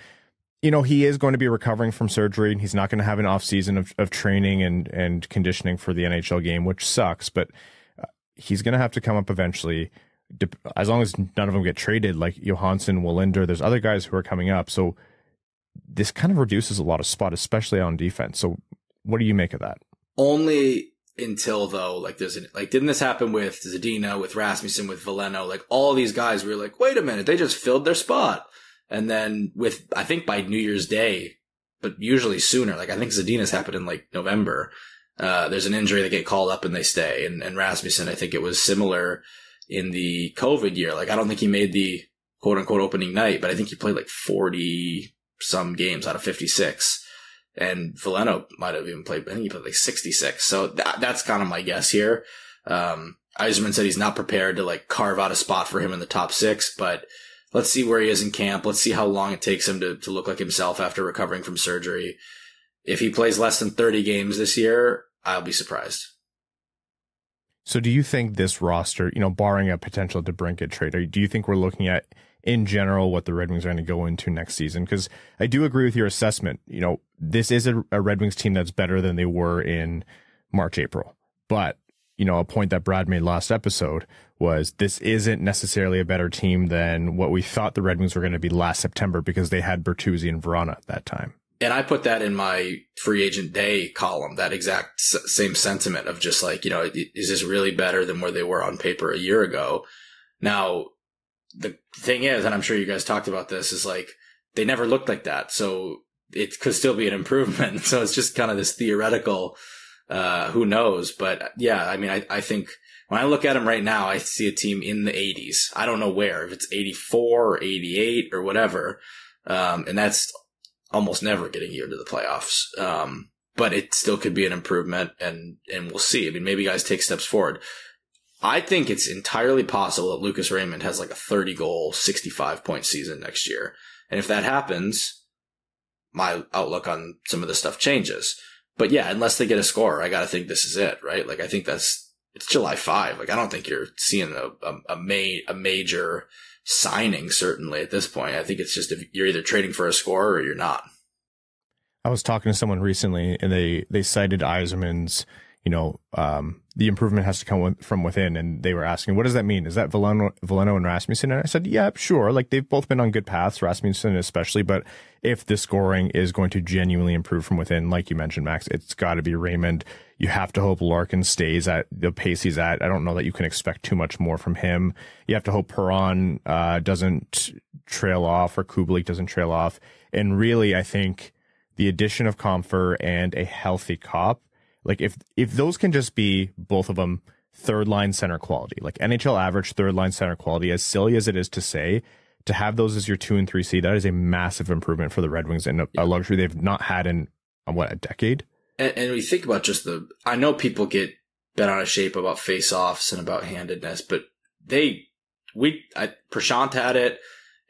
you know, he is going to be recovering from surgery. And he's not going to have an off season of, of training and, and conditioning for the NHL game, which sucks, but uh, he's going to have to come up eventually. As long as none of them get traded, like Johansson, Wallinder, there's other guys who are coming up. So this kind of reduces a lot of spot, especially on defense. So what do you make of that? Only until though, like there's an, like didn't this happen with Zadina, with Rasmussen, with Veleno? Like all these guys, were like, wait a minute, they just filled their spot. And then with, I think by New Year's Day, but usually sooner, like I think Zadina's happened in like November. Uh, there's an injury, they get called up and they stay. And, and Rasmussen, I think it was similar in the COVID year. Like I don't think he made the quote unquote opening night, but I think he played like 40 some games out of 56. And Veleno might have even played, I think he played like 66. So that, that's kind of my guess here. Um, Yzerman said he's not prepared to like carve out a spot for him in the top six, but let's see where he is in camp. Let's see how long it takes him to, to look like himself after recovering from surgery. If he plays less than 30 games this year, I'll be surprised. So do you think this roster, you know, barring a potential DeBrincat trade, do you think we're looking at in general what the Red Wings are going to go into next season? Because I do agree with your assessment. You know, this is a, a Red Wings team that's better than they were in March, April. But, you know, a point that Brad made last episode was this isn't necessarily a better team than what we thought the Red Wings were going to be last September because they had Bertuzzi and Vrana at that time and I put that in my free agent day column, that exact same sentiment of just like, you know, is this really better than where they were on paper a year ago? Now, the thing is, and I'm sure you guys talked about this, is like, they never looked like that. So it could still be an improvement. So it's just kind of this theoretical, uh, who knows? But yeah, I mean, I, I think when I look at them right now, I see a team in the 80s. I don't know where, if it's 84 or 88 or whatever. Um, and that's almost never getting you into the playoffs. Um, but it still could be an improvement and, and we'll see. I mean, maybe guys take steps forward. I think it's entirely possible that Lucas Raymond has like a 30 goal, 65 point season next year. And if that happens, my outlook on some of the stuff changes. But yeah, unless they get a score, I got to think this is it, right? Like I think that's, it's July 5. Like I don't think you're seeing a, a, a, ma- a major signing certainly at this point. I think it's just if you're either trading for a score or you're not. I was talking to someone recently and they, they cited Yzerman's, you know, um, the improvement has to come from within. And they were asking, what does that mean? Is that Veleno, Veleno and Rasmussen? And I said, yeah, sure. Like they've both been on good paths, Rasmussen especially. But if the scoring is going to genuinely improve from within, like you mentioned, Max, it's got to be Raymond. You have to hope Larkin stays at the pace he's at. I don't know that you can expect too much more from him. You have to hope Perron, uh, doesn't trail off or Kubalik doesn't trail off. And really, I think the addition of Compher and a healthy Copp, like if if those can just be both of them third line center quality, like NHL average third line center quality, as silly as it is to say, to have those as your two and three C, that is a massive improvement for the Red Wings and a, a luxury they've not had in uh, what a decade. And, and we think about just the, I know people get bent out of shape about face offs and about handedness, but they, we, I, Prashant had it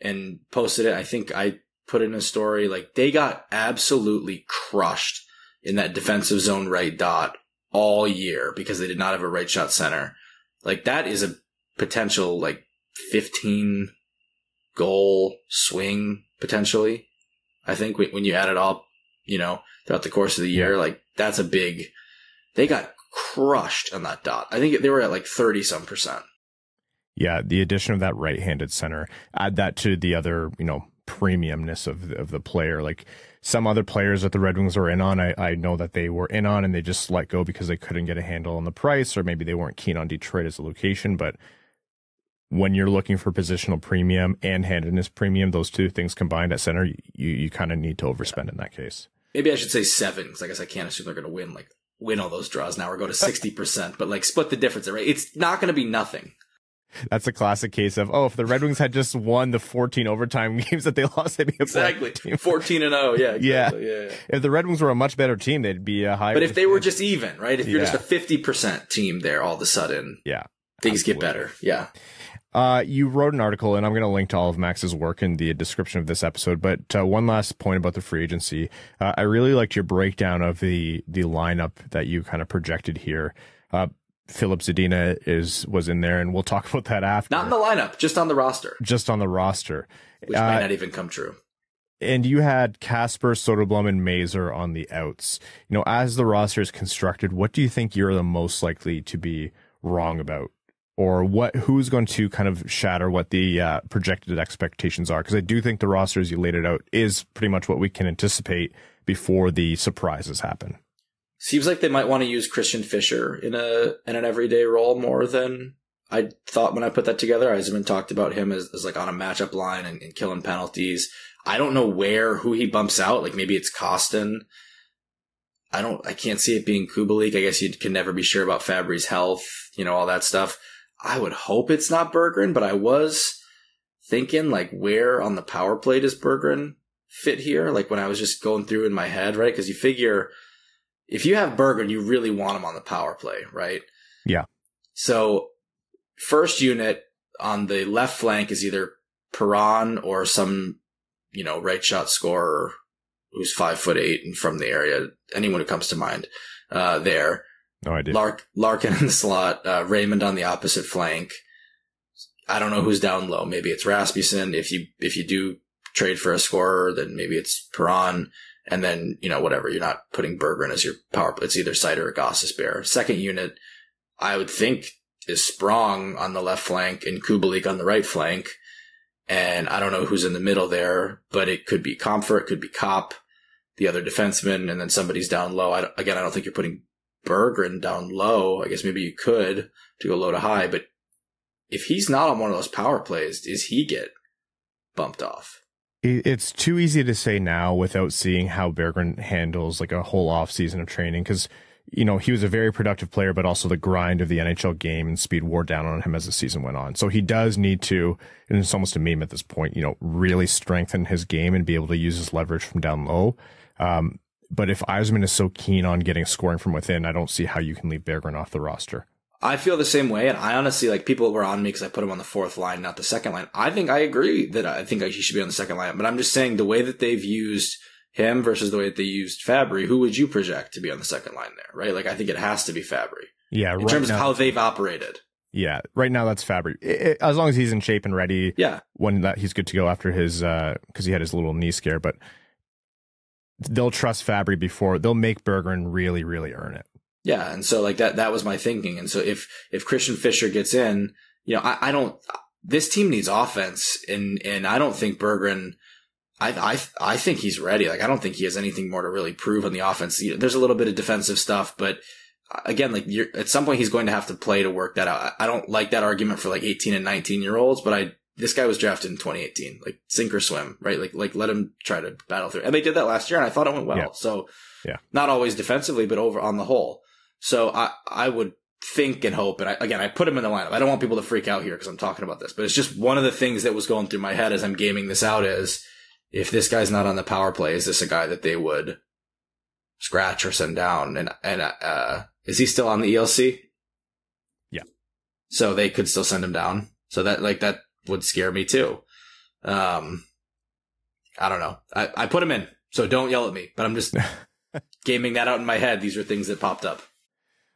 and posted it. I think I put in a story like they got absolutely crushed in that defensive zone right dot all year because they did not have a right shot center. Like that is a potential like 15 goal swing potentially. I think when you add it all, you know, throughout the course of the year, like that's a big, they got crushed on that dot. I think they were at like 30 some percent. Yeah. The addition of that right handed center, add that to the other, you know, premiumness of of the player. Like some other players that the Red Wings were in on, I, I know that they were in on and they just let go because they couldn't get a handle on the price, or maybe they weren't keen on Detroit as a location. But when you're looking for positional premium and handedness premium, those two things combined at center, you you kind of need to overspend in that case. Maybe I should say seven because I guess I can't assume they're going to win like win all those draws now or go to sixty percent, but like split the difference. Right? It's not going to be nothing. That's a classic case of oh, if the Red Wings had just won the 14 overtime games that they lost, they'd be exactly 14 and 0. Yeah, exactly. yeah. yeah, yeah. If the Red Wings were a much better team, they'd be a higher. But if they were just even, right? If you're yeah. just a 50 percent team, there all of a sudden, yeah, things absolutely. get better. Yeah. Uh, you wrote an article, and I'm going to link to all of Max's work in the description of this episode. But uh, one last point about the free agency, uh, I really liked your breakdown of the the lineup that you kind of projected here. Filip Zadina is was in there, and we'll talk about that after. Not in the lineup, just on the roster. Just on the roster, which might uh, not even come true. And you had Kasper, Soderblom, and Mazur on the outs. You know, as the roster is constructed, what do you think you're the most likely to be wrong about, or what? Who's going to kind of shatter what the uh, projected expectations are? Because I do think the roster, as you laid it out, is pretty much what we can anticipate before the surprises happen. Seems like they might want to use Christian Fischer in a in an everyday role more than I thought when I put that together. Yzerman talked about him as, as like on a matchup line and, and, killing penalties. I don't know where who he bumps out. Like maybe it's Kostin. I don't. I can't see it being Kubalik. I guess you can never be sure about Fabbri's health. You know all that stuff. I would hope it's not Berggren, but I was thinking like where on the power play does Berggren fit here? Like when I was just going through in my head, right? Because you figure if you have Berggren, you really want him on the power play, right? Yeah. So first unit on the left flank is either Perron or some, you know, right shot scorer who's five foot eight and from the area. Anyone who comes to mind, uh, there. No idea. Lark, Larkin in the slot, uh, Raymond on the opposite flank. I don't know who's down low. Maybe it's Rasmussen. If you, if you do trade for a scorer, then maybe it's Perron. And then, you know, whatever. You're not putting Berggren as your power. It's either Seider or Gostisbehere. Second unit, I would think is Sprong on the left flank and Kubalik on the right flank. And I don't know who's in the middle there, but it could be Compher, it could be Copp, the other defenseman, and then somebody's down low. I, again, I don't think you're putting Berggren down low. I guess maybe you could to go low to high, but if he's not on one of those power plays, does he get bumped off? It's too easy to say now without seeing how Berggren handles like a whole off season of training because you know he was a very productive player, but also the grind of the NHL game and speed wore down on him as the season went on. So he does need to, and it's almost a meme at this point, you know, really strengthen his game and be able to use his leverage from down low. Um, but if Yzerman is so keen on getting scoring from within, I don't see how you can leave Berggren off the roster. I feel the same way, and I honestly like people were on me because I put him on the fourth line, not the second line. I think I agree that I think he should be on the second line, but I'm just saying the way that they've used him versus the way that they used Fabbri, who would you project to be on the second line there, right? Like I think it has to be Fabbri. Yeah, in right terms now, of how they've operated. Yeah, right now that's Fabbri. It- it- as long as he's in shape and ready, Yeah, when that he's good to go after his uh, because he had his little knee scare, but they'll trust Fabbri before they'll make Berggren really, really earn it. Yeah, and so like that that was my thinking, and so if if Christian Fischer gets in, you know, I, I don't. This team needs offense, and and I don't think Berggren. I, I I think he's ready. Like I don't think he has anything more to really prove on the offense. You know, there's a little bit of defensive stuff, but uh, again, like you're, at some point he's going to have to play to work that out. I, I don't like that argument for like 18 and 19 year olds, but I this guy was drafted in 2018, like sink or swim, right? Like like let him try to battle through. And they did that last year, and I thought it went well. Yeah. So Yeah. not always defensively, but over on the whole. So I I would think and hope, and I, again I put him in the lineup. I don't want people to freak out here because I'm talking about this, but it's just one of the things that was going through my head as I'm gaming this out is if this guy's not on the power play, is this a guy that they would scratch or send down? And and uh, is he still on the ELC? Yeah. So they could still send him down. So that like that would scare me too. Um, I don't know. I, I put him in, so don't yell at me. But I'm just gaming that out in my head. These are things that popped up.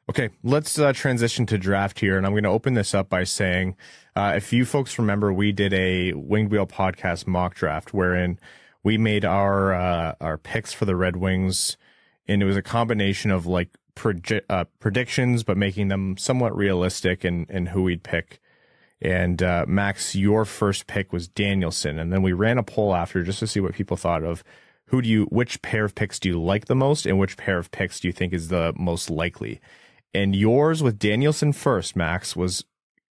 Okay, let's uh, transition to draft here, and I'm going to open this up by saying, uh, if you folks remember, we did a Winged Wheel podcast mock draft wherein we made our uh, our picks for the Red Wings, and it was a combination of like proje- uh, predictions, but making them somewhat realistic and and who we'd pick. And uh, Max, your first pick was Danielson, and then we ran a poll after just to see what people thought of who do you, which pair of picks do you like the most, and which pair of picks do you think is the most likely. And yours with Danielson first, Max, was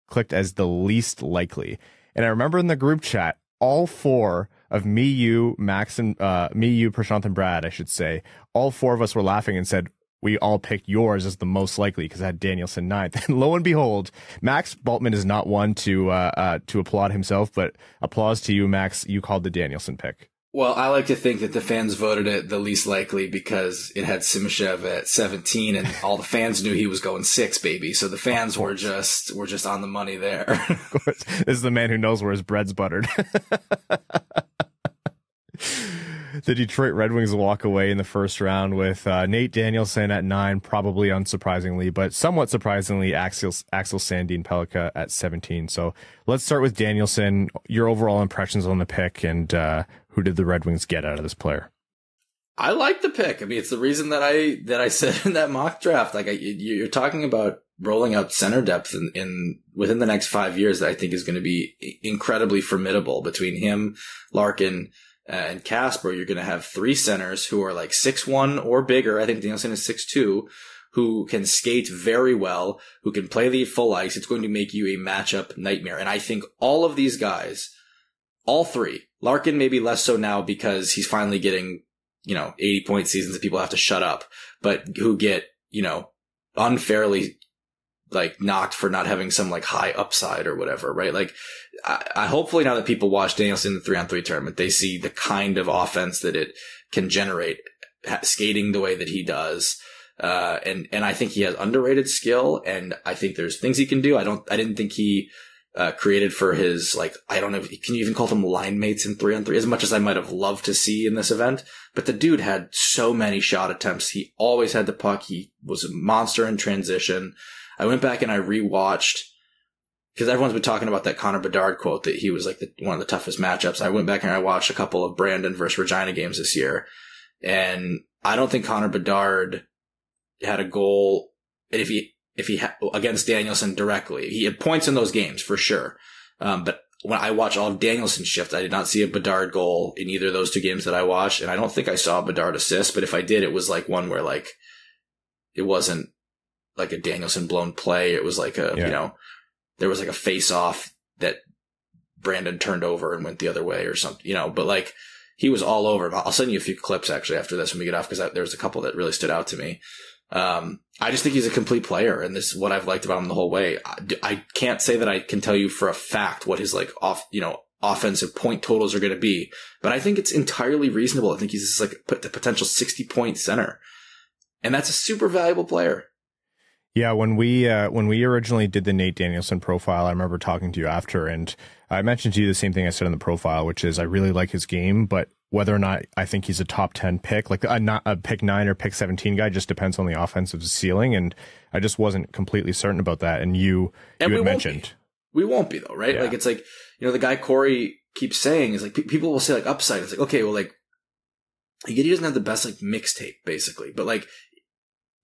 clicked as the least likely. And I remember in the group chat, all four of me, you, Max, and uh, me, you, Prashant, and Brad, I should say, all four of us were laughing and said, we all picked yours as the most likely because I had Danielson ninth. And lo and behold, Max Bultman is not one to uh, uh, to applaud himself, but applause to you, Max. You called the Danielson pick. Well, I like to think that the fans voted it the least likely because it had Simashev at 17 and all the fans knew he was going six, baby. So the fans were just, were just on the money there. Of course, this is the man who knows where his bread's buttered. the Detroit Red Wings walk away in the first round with uh, Nate Danielson at nine, probably unsurprisingly, but somewhat surprisingly, Axel, Axel Sandin Pellikka at 17. So let's start with Danielson. Your overall impressions on the pick and uh, who did the Red Wings get out of this player? I like the pick. I mean, it's the reason that I, that I said in that mock draft, like I, you- you're talking about rolling out center depth in, in within the next five years that I think is going to be incredibly formidable between him, Larkin, uh, and Kasper. You're going to have three centers who are like six one or bigger. I think Danielson is six two, who can skate very well, who can play the full ice. It's going to make you a matchup nightmare. And I think all of these guys, all three, Larkin maybe less so now because he's finally getting, you know, 80 point seasons that people have to shut up, but who get, you know, unfairly like knocked for not having some like high upside or whatever, right? Like, I, I hopefully now that people watch Danielson in the three on three tournament, they see the kind of offense that it can generate, skating the way that he does. Uh, and, and I think he has underrated skill and I think there's things he can do. I don't, I didn't think he, uh, created for his, like, I don't know, can you even call them line mates in three on three as much as I might have loved to see in this event? But the dude had so many shot attempts. He always had the puck. He was a monster in transition. I went back and I rewatched because everyone's been talking about that Connor Bedard quote that he was like the, one of the toughest matchups. I went back and I watched a couple of Brandon versus Regina games this year, and I don't think Connor Bedard had a goal. And if he if he ha- against Danielson directly, he had points in those games for sure. Um, but when I watch all of Danielson's shift, I did not see a Bedard goal in either of those two games that I watched, and I don't think I saw a Bedard assist. But if I did, it was like one where like it wasn't like a Danielson blown play. It was like a, yeah. you know, there was like a face off that Brandon turned over and went the other way or something, you know, but like he was all over. I'll send you a few clips actually after this when we get off because there was a couple that really stood out to me. Um, I just think he's a complete player, and this is what I've liked about him the whole way. I, I, can't say that I can tell you for a fact what his like off, you know, offensive point totals are going to be, but I think it's entirely reasonable. I think he's like the potential sixty point center, and that's a super valuable player. Yeah, when we uh, when we originally did the Nate Danielson profile, I remember talking to you after, and I mentioned to you the same thing I said in the profile, which is I really like his game, but whether or not I think he's a top ten pick, like a not a pick nine or pick seventeen guy, just depends on the offensive ceiling, and I just wasn't completely certain about that. And you and you had mentioned we won't be though, right? Yeah. Like it's like you know the guy Corey keeps saying is like people will say like upside. It's like okay, well like he doesn't have the best like mixtape basically, but like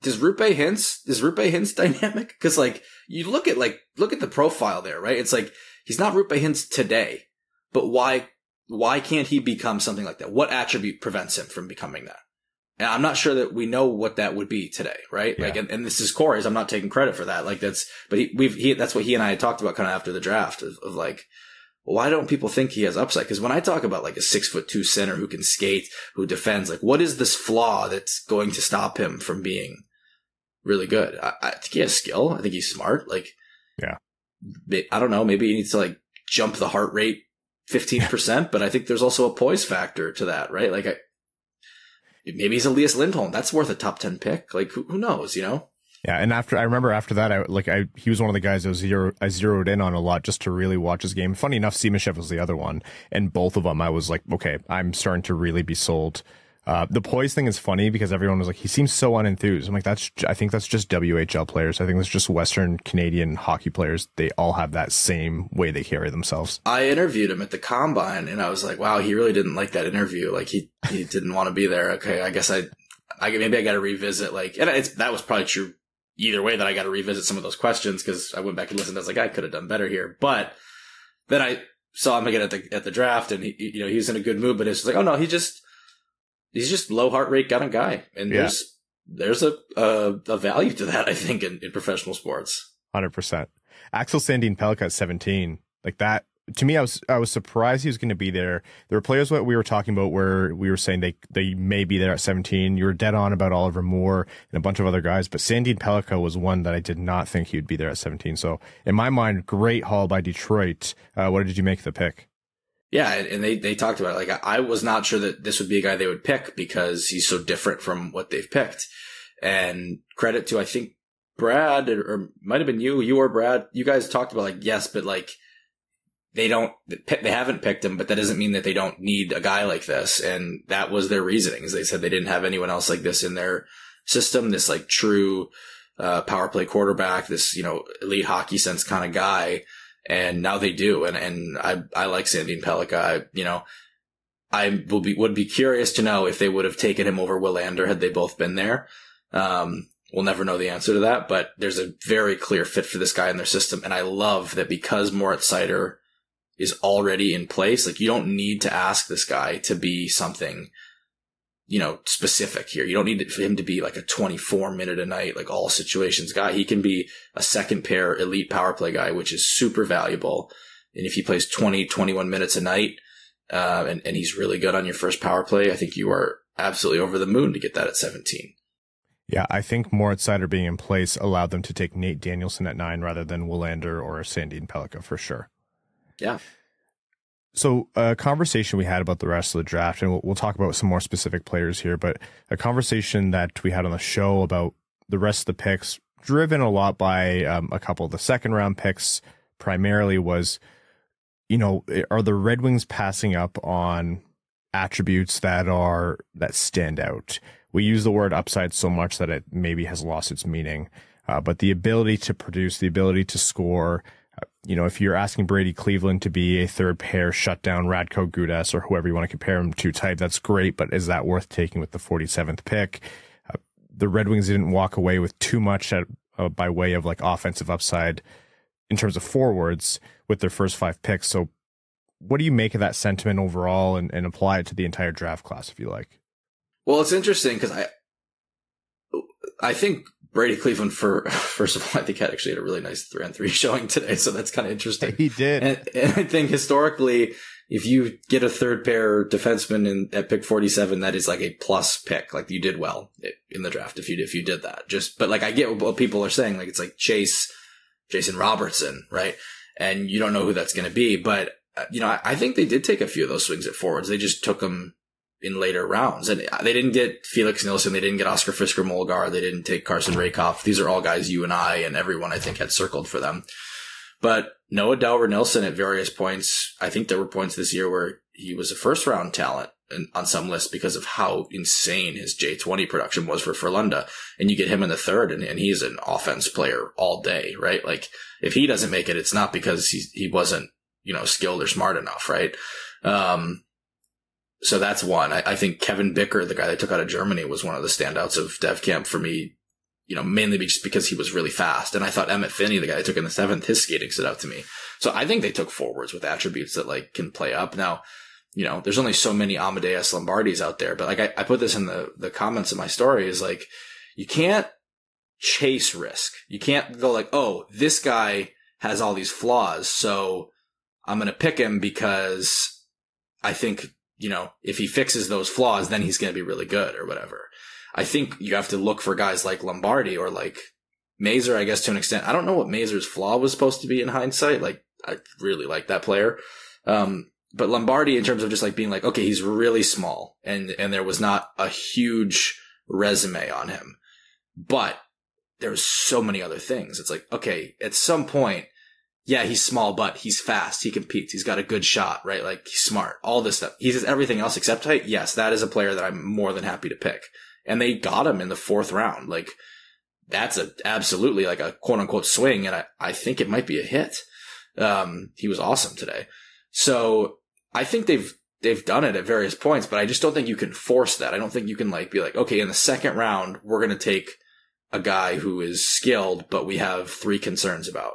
does Roope Hintz, is Roope Hintz dynamic? Because like you look at like look at the profile there, right? It's like he's not Roope Hintz today, but why why can't he become something like that? What attribute prevents him from becoming that? And I'm not sure that we know what that would be today, right? Yeah. Like, and, and, this is Corey's. I'm not taking credit for that. Like that's, but he, we've, he, that's what he and I had talked about kind of after the draft of, of like, why don't people think he has upside? Because when I talk about like a six foot two center who can skate, who defends, like what is this flaw that's going to stop him from being really good. I, I, think he has skill. I think he's smart. Like, yeah, I don't know. Maybe he needs to like jump the heart rate 15%, but I think there's also a poise factor to that, right? Like, I, maybe he's Elias Lindholm. That's worth a top 10 pick. Like, who, who knows, you know? Yeah, and after I remember after that, I like I he was one of the guys I was zero I zeroed in on a lot just to really watch his game. Funny enough, Simashev was the other one, and both of them I was like, okay, I'm starting to really be sold uh, the poise thing is funny because everyone was like, he seems so unenthused. I'm like, that's, I think that's just WHL players. I think that's just Western Canadian hockey players. They all have that same way they carry themselves. I interviewed him at the combine and I was like, wow, he really didn't like that interview. Like he, he didn't want to be there. Okay. I guess I, I maybe I got to revisit like, and it's, that was probably true either way that I got to revisit some of those questions because I went back and listened. I was like, I could have done better here. But then I saw him again at the, at the draft and he, you know, he was in a good mood, but it's like, oh no, he just, he's just low heart rate kind of guy, and yeah. there's there's a, a, a value to that I think in, in professional sports. Hundred percent. Axel Sandin Pellikka at seventeen, like that. To me, I was I was surprised he was going to be there. There were players what we were talking about where we were saying they they may be there at 17. You were dead on about Oliver Moore and a bunch of other guys, but Sandin Pellikka was one that I did not think he would be there at 17. So in my mind, great haul by Detroit. Uh, what did you make of the pick? Yeah, and they, they talked about it. Like, I was not sure that this would be a guy they would pick because he's so different from what they've picked. And credit to, I think, Brad, or, or might have been you, you or Brad, you guys talked about like, yes, but like, they don't, they haven't picked him, but that doesn't mean that they don't need a guy like this. And that was their reasoning. They said they didn't have anyone else like this in their system, this like true, uh, power play quarterback, this, you know, elite hockey sense kind of guy and now they do. And, and I, I like Sandin Pellikka. I, you know, I will be, would be curious to know if they would have taken him over Willander had they both been there. Um, we'll never know the answer to that, but there's a very clear fit for this guy in their system. And I love that because Moritz Seider is already in place, like you don't need to ask this guy to be something you know, specific here. You don't need for him to be like a 24 minute a night, like all situations guy. He can be a second pair elite power play guy, which is super valuable. And if he plays 20, 21 minutes a night, uh, and, and he's really good on your first power play, I think you are absolutely over the moon to get that at 17. Yeah, I think Moritz Seider being in place allowed them to take Nate Danielson at nine rather than Willander or Sandin Pellikka for sure. Yeah. So a conversation we had about the rest of the draft, and we'll, we'll talk about some more specific players here, but a conversation that we had on the show about the rest of the picks, driven a lot by um, a couple of the second round picks, primarily was, you know, are the Red Wings passing up on attributes that are that stand out? We use the word upside so much that it maybe has lost its meaning, uh, but the ability to produce, the ability to score you know, if you're asking Brady Cleveland to be a third pair shutdown Radko Gudas or whoever you want to compare him to type, that's great, but is that worth taking with the 47th pick? Uh, the Red Wings didn't walk away with too much at, uh, by way of like offensive upside in terms of forwards with their first five picks. So what do you make of that sentiment overall and, and apply it to the entire draft class if you like? Well, it's interesting because I, I think Brady Cleveland for first of all, I think had actually had a really nice three on three showing today, so that's kind of interesting. He did, and, and, I think historically, if you get a third pair defenseman in at pick forty seven, that is like a plus pick. Like you did well in the draft if you if you did that. Just but like I get what people are saying, like it's like Chase, Jason Robertson, right? And you don't know who that's going to be, but uh, you know I, I think they did take a few of those swings at forwards. They just took them in later rounds. And they didn't get Felix Nilsson. They didn't get Oscar Fisker Molgaard. They didn't take Carson Rehkopf. These are all guys you and I and everyone I think had circled for them. But Noah Dower Nilsson at various points, I think there were points this year where he was a first round talent on some lists because of how insane his J20 production was for Frölunda. And you get him in the third and, and he's an offense player all day, right? Like if he doesn't make it, it's not because he, he wasn't, you know, skilled or smart enough, right? Um, so that's one. I, I, think Kevin Bicker, the guy they took out of Germany, was one of the standouts of Dev Camp for me. You know, mainly just because he was really fast. And I thought Emmett Finney, the guy they took in the seventh, his skating stood out to me. So I think they took forwards with attributes that like can play up. Now, you know, there's only so many Amadeus Lombardis out there, but like I, I put this in the the comments of my story is like you can't chase risk. You can't go like, oh, this guy has all these flaws, so I'm going to pick him because I think you know, if he fixes those flaws, then he's going to be really good or whatever. I think you have to look for guys like Lombardi or like Mazur, I guess to an extent. I don't know what Mazur's flaw was supposed to be in hindsight. Like, I really like that player. Um, but Lombardi in terms of just like being like, okay, he's really small and, and there was not a huge resume on him, but there's so many other things. It's like, okay, at some point, yeah, he's small, but he's fast. He competes. He's got a good shot, right? Like he's smart. All this stuff. He says everything else except height. Yes, that is a player that I'm more than happy to pick. And they got him in the fourth round. Like that's a absolutely like a quote unquote swing. And I, I think it might be a hit. Um, he was awesome today. So I think they've, they've done it at various points, but I just don't think you can force that. I don't think you can like be like, okay, in the second round, we're going to take a guy who is skilled, but we have three concerns about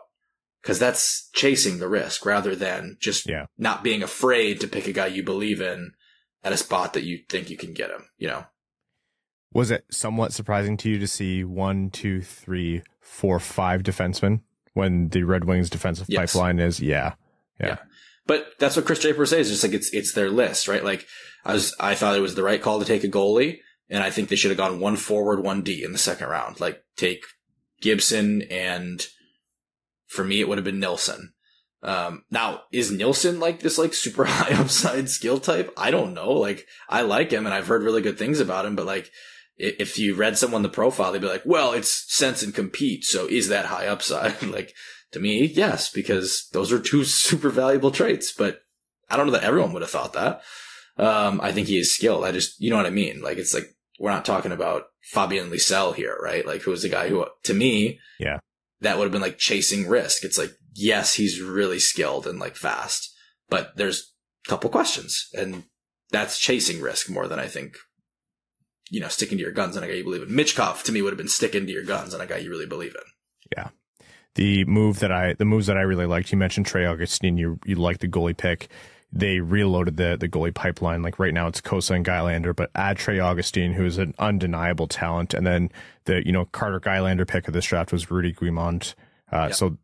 because that's chasing the risk rather than just yeah. not being afraid to pick a guy you believe in at a spot that you think you can get him. You know, was it somewhat surprising to you to see one, two, three, four, five defensemen when the Red Wings defensive yes. pipeline is yeah, yeah. yeah. But that's what Chris Draper says. Just like it's it's their list, right? Like I was, I thought it was the right call to take a goalie, and I think they should have gone one forward, one D in the second round. Like take Gibson and for me, it would have been Nilsson. Um, now is Nilsson like this like super high upside skill type? I don't know. Like I like him and I've heard really good things about him, but like if you read someone the profile, they'd be like, well, it's sense and compete. So is that high upside? like to me, yes, because those are two super valuable traits, but I don't know that everyone would have thought that. Um, I think he is skilled. I just, you know what I mean? Like it's like, we're not talking about Fabian Lysell here, right? Like who was the guy who, to me, yeah, that would have been like chasing risk. It's like, yes, he's really skilled and like fast, but there's a couple questions and that's chasing risk more than I think, you know, sticking to your guns and a guy you believe in. Michkov to me would have been sticking to your guns and a guy you really believe in. Yeah. The move that I, the moves that I really liked, you mentioned Trey Augustine, you, you like the goalie pick they reloaded the the goalie pipeline. Like right now, it's Cossa and Gylander, but add Trey Augustine, who is an undeniable talent, and then the you know Carter Gylander pick of this draft was Rudy Guimond. Uh, yep. So,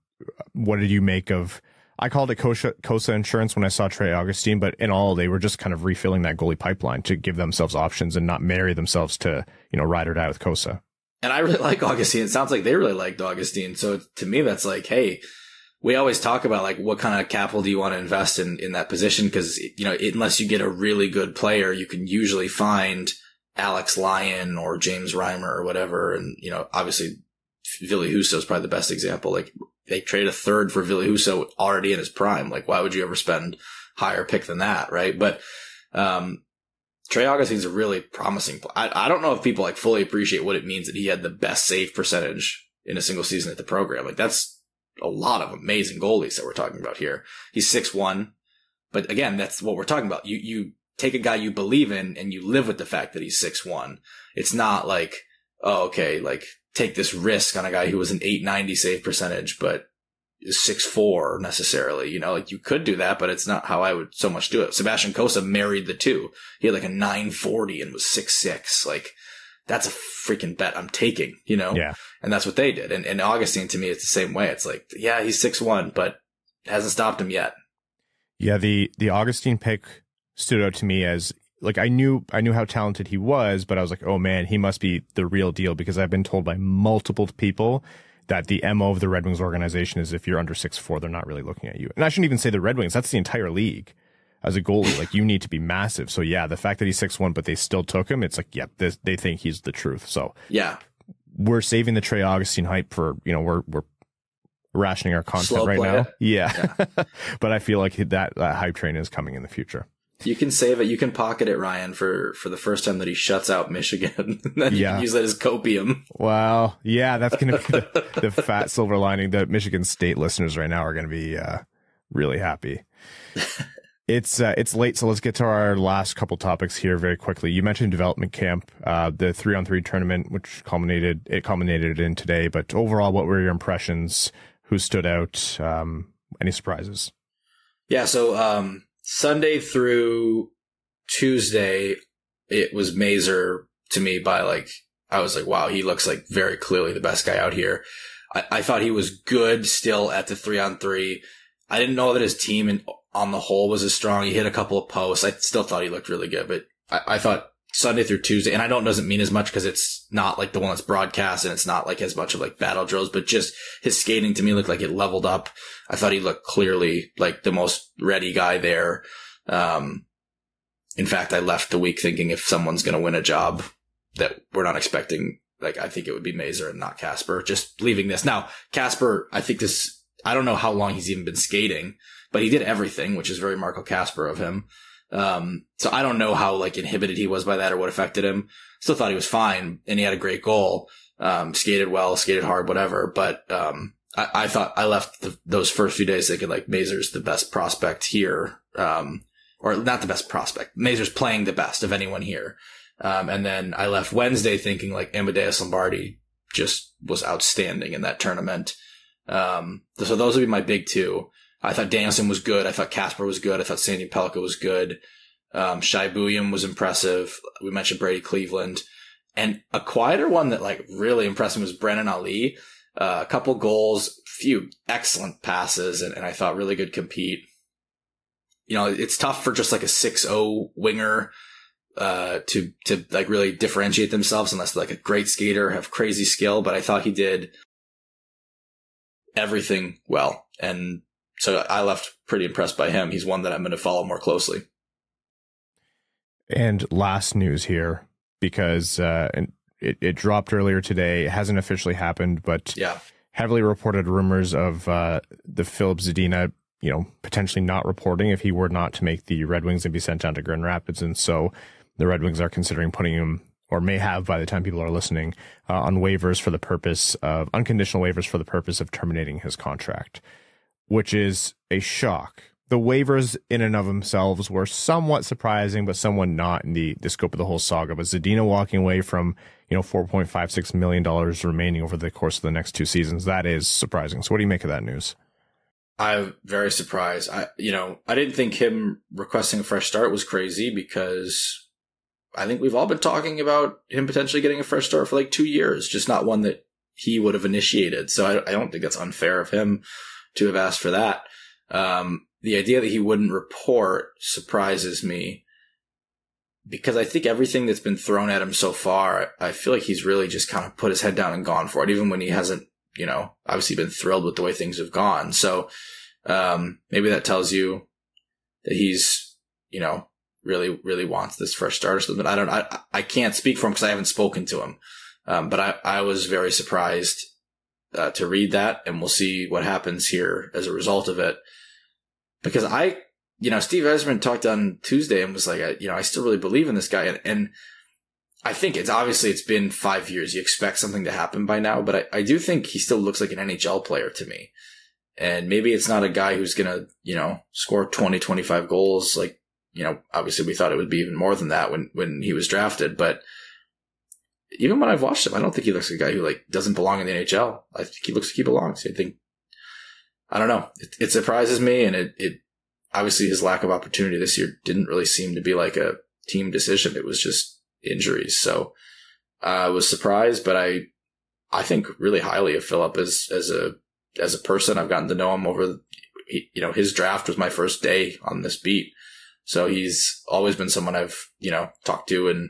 what did you make of? I called it Cossa, Cossa insurance when I saw Trey Augustine, but in all, they were just kind of refilling that goalie pipeline to give themselves options and not marry themselves to you know ride or die with Cossa. and I really like Augustine. It sounds like they really liked Augustine. So to me, that's like, hey, we always talk about like what kind of capital do you want to invest in in that position? Because you know, unless you get a really good player, you can usually find Alex Lyon or James Reimer or whatever. And you know, obviously, Ville Husso is probably the best example. Like they traded a third for Ville Husso already in his prime. Like, why would you ever spend higher pick than that, right? But um, Trey Augustine's a really promising. I, I don't know if people like fully appreciate what it means that he had the best save percentage in a single season at the program. Like that's a lot of amazing goalies that we're talking about here. He's six one, but again, that's what we're talking about. You you take a guy you believe in and you live with the fact that he's six one. It's not like oh okay, like take this risk on a guy who was an eight ninety save percentage, but six four necessarily. You know, like you could do that, but it's not how I would so much do it. Sebastian Cossa married the two. He had like a nine forty and was six six. Like that's a freaking bet I'm taking. You know, Yeah. And that's what they did. And, and Augustine to me, it's the same way. It's like, yeah, he's six one, but hasn't stopped him yet. Yeah, the the Augustine pick stood out to me as like I knew I knew how talented he was, but I was like, oh man, he must be the real deal because I've been told by multiple people that the MO of the Red Wings organization is if you're under six four, they're not really looking at you. And I shouldn't even say the Red Wings, that's the entire league. As a goalie, like you need to be massive. So yeah, the fact that he's six one, but they still took him, it's like, yep, this, they think he's the truth. So Yeah. We're saving the Trey Augustine hype for you know we're we're rationing our content Slow right play now. it. Yeah, but I feel like that that hype train is coming in the future. You can save it. You can pocket it, Ryan, for, for the first time that he shuts out Michigan. then you Yeah. can use that as copium. Wow, yeah, that's gonna be the, the fat silver lining. The Michigan State listeners right now are gonna be uh, really happy. It's uh, it's late, so let's get to our last couple topics here very quickly. You mentioned development camp, uh, the three on three tournament, which culminated it culminated in today. But overall, what were your impressions? Who stood out? Um, any surprises? Yeah. So, um, Sunday through Tuesday, it was Mazur to me by like, I was like, wow, he looks like very clearly the best guy out here. I, I thought he was good still at the three on three. I didn't know that his team in, on the whole was as strong. He hit a couple of posts. I still thought he looked really good, but I, I thought Sunday through Tuesday, and I know it doesn't mean as much because it's not like the one that's broadcast and it's not like as much of like battle drills, but just his skating to me looked like it leveled up. I thought he looked clearly like the most ready guy there. Um, in fact, I left the week thinking if someone's going to win a job that we're not expecting, like I think it would be Mazur and not Kasper. Just leaving this now, Kasper. I think this. I don't know how long he's even been skating, but he did everything, which is very Marco Kasper of him. Um, so I don't know how like inhibited he was by that or what affected him. Still thought he was fine and he had a great goal. Um, skated well, skated hard, whatever. But, um, I, I thought I left the, those first few days thinking like Mazur's the best prospect here. Um, or not the best prospect. Mazur's playing the best of anyone here. Um, and then I left Wednesday thinking like Amadeus Lombardi just was outstanding in that tournament. Um, so those would be my big two. I thought Danielson was good. I thought Kasper was good. I thought Sandin Pellikka was good. Um, Shai Buium was impressive. We mentioned Brady Cleveland. And a quieter one that like really impressed me was Brennan Ali. Uh, a couple goals, few excellent passes, and, and I thought really good compete. You know, it's tough for just like a 6-0 winger, uh, to, to like really differentiate themselves unless like a great skater, have crazy skill, but I thought he did everything well. And so I left pretty impressed by him. He's one that I'm going to follow more closely. And last news here, because uh, it, it dropped earlier today. It hasn't officially happened, but Yeah. heavily reported rumors of uh, the Filip Zadina, you know, potentially not reporting if he were not to make the Red Wings and be sent down to Grand Rapids. And so the Red Wings are considering putting him, or may have by the time people are listening, uh, on waivers for the purpose of unconditional waivers for the purpose of terminating his contract, which is a shock. The waivers in and of themselves were somewhat surprising, but somewhat not in the, the scope of the whole saga. But Zadina walking away from, you know, $4.56 million remaining over the course of the next two seasons, that is surprising. So what do you make of that news? I'm very surprised. I, you know, I didn't think him requesting a fresh start was crazy because I think we've all been talking about him potentially getting a fresh start for like two years, just not one that he would have initiated. So I, I don't think that's unfair of him to have asked for that. Um, the idea that he wouldn't report surprises me because I think everything that's been thrown at him so far, I feel like he's really just kind of put his head down and gone for it, even when he hasn't, you know, obviously been thrilled with the way things have gone. So, um, maybe that tells you that he's, you know, really, really wants this first start or something. I don't, I, I can't speak for him because I haven't spoken to him. Um, but I, I was very surprised, uh, to read that and we'll see what happens here as a result of it. Because I you know, Steve Yzerman talked on Tuesday and was like, I, you know, I still really believe in this guy. And, and I think it's obviously it's been five years. You expect something to happen by now, but I, I do think he still looks like an NHL player to me. And maybe it's not a guy who's going to, you know, score 20, 25 goals. Like, you know, obviously we thought it would be even more than that when, when he was drafted, but even when I've watched him, I don't think he looks like a guy who like doesn't belong in the NHL. I think he looks like he belongs. I think, I don't know. It, it surprises me and it, it obviously his lack of opportunity this year didn't really seem to be like a team decision. It was just injuries. So I was surprised, but I, I think really highly of Filip as, as a, as a person. I've gotten to know him over, you know, his draft was my first day on this beat. So he's always been someone I've, you know, talked to and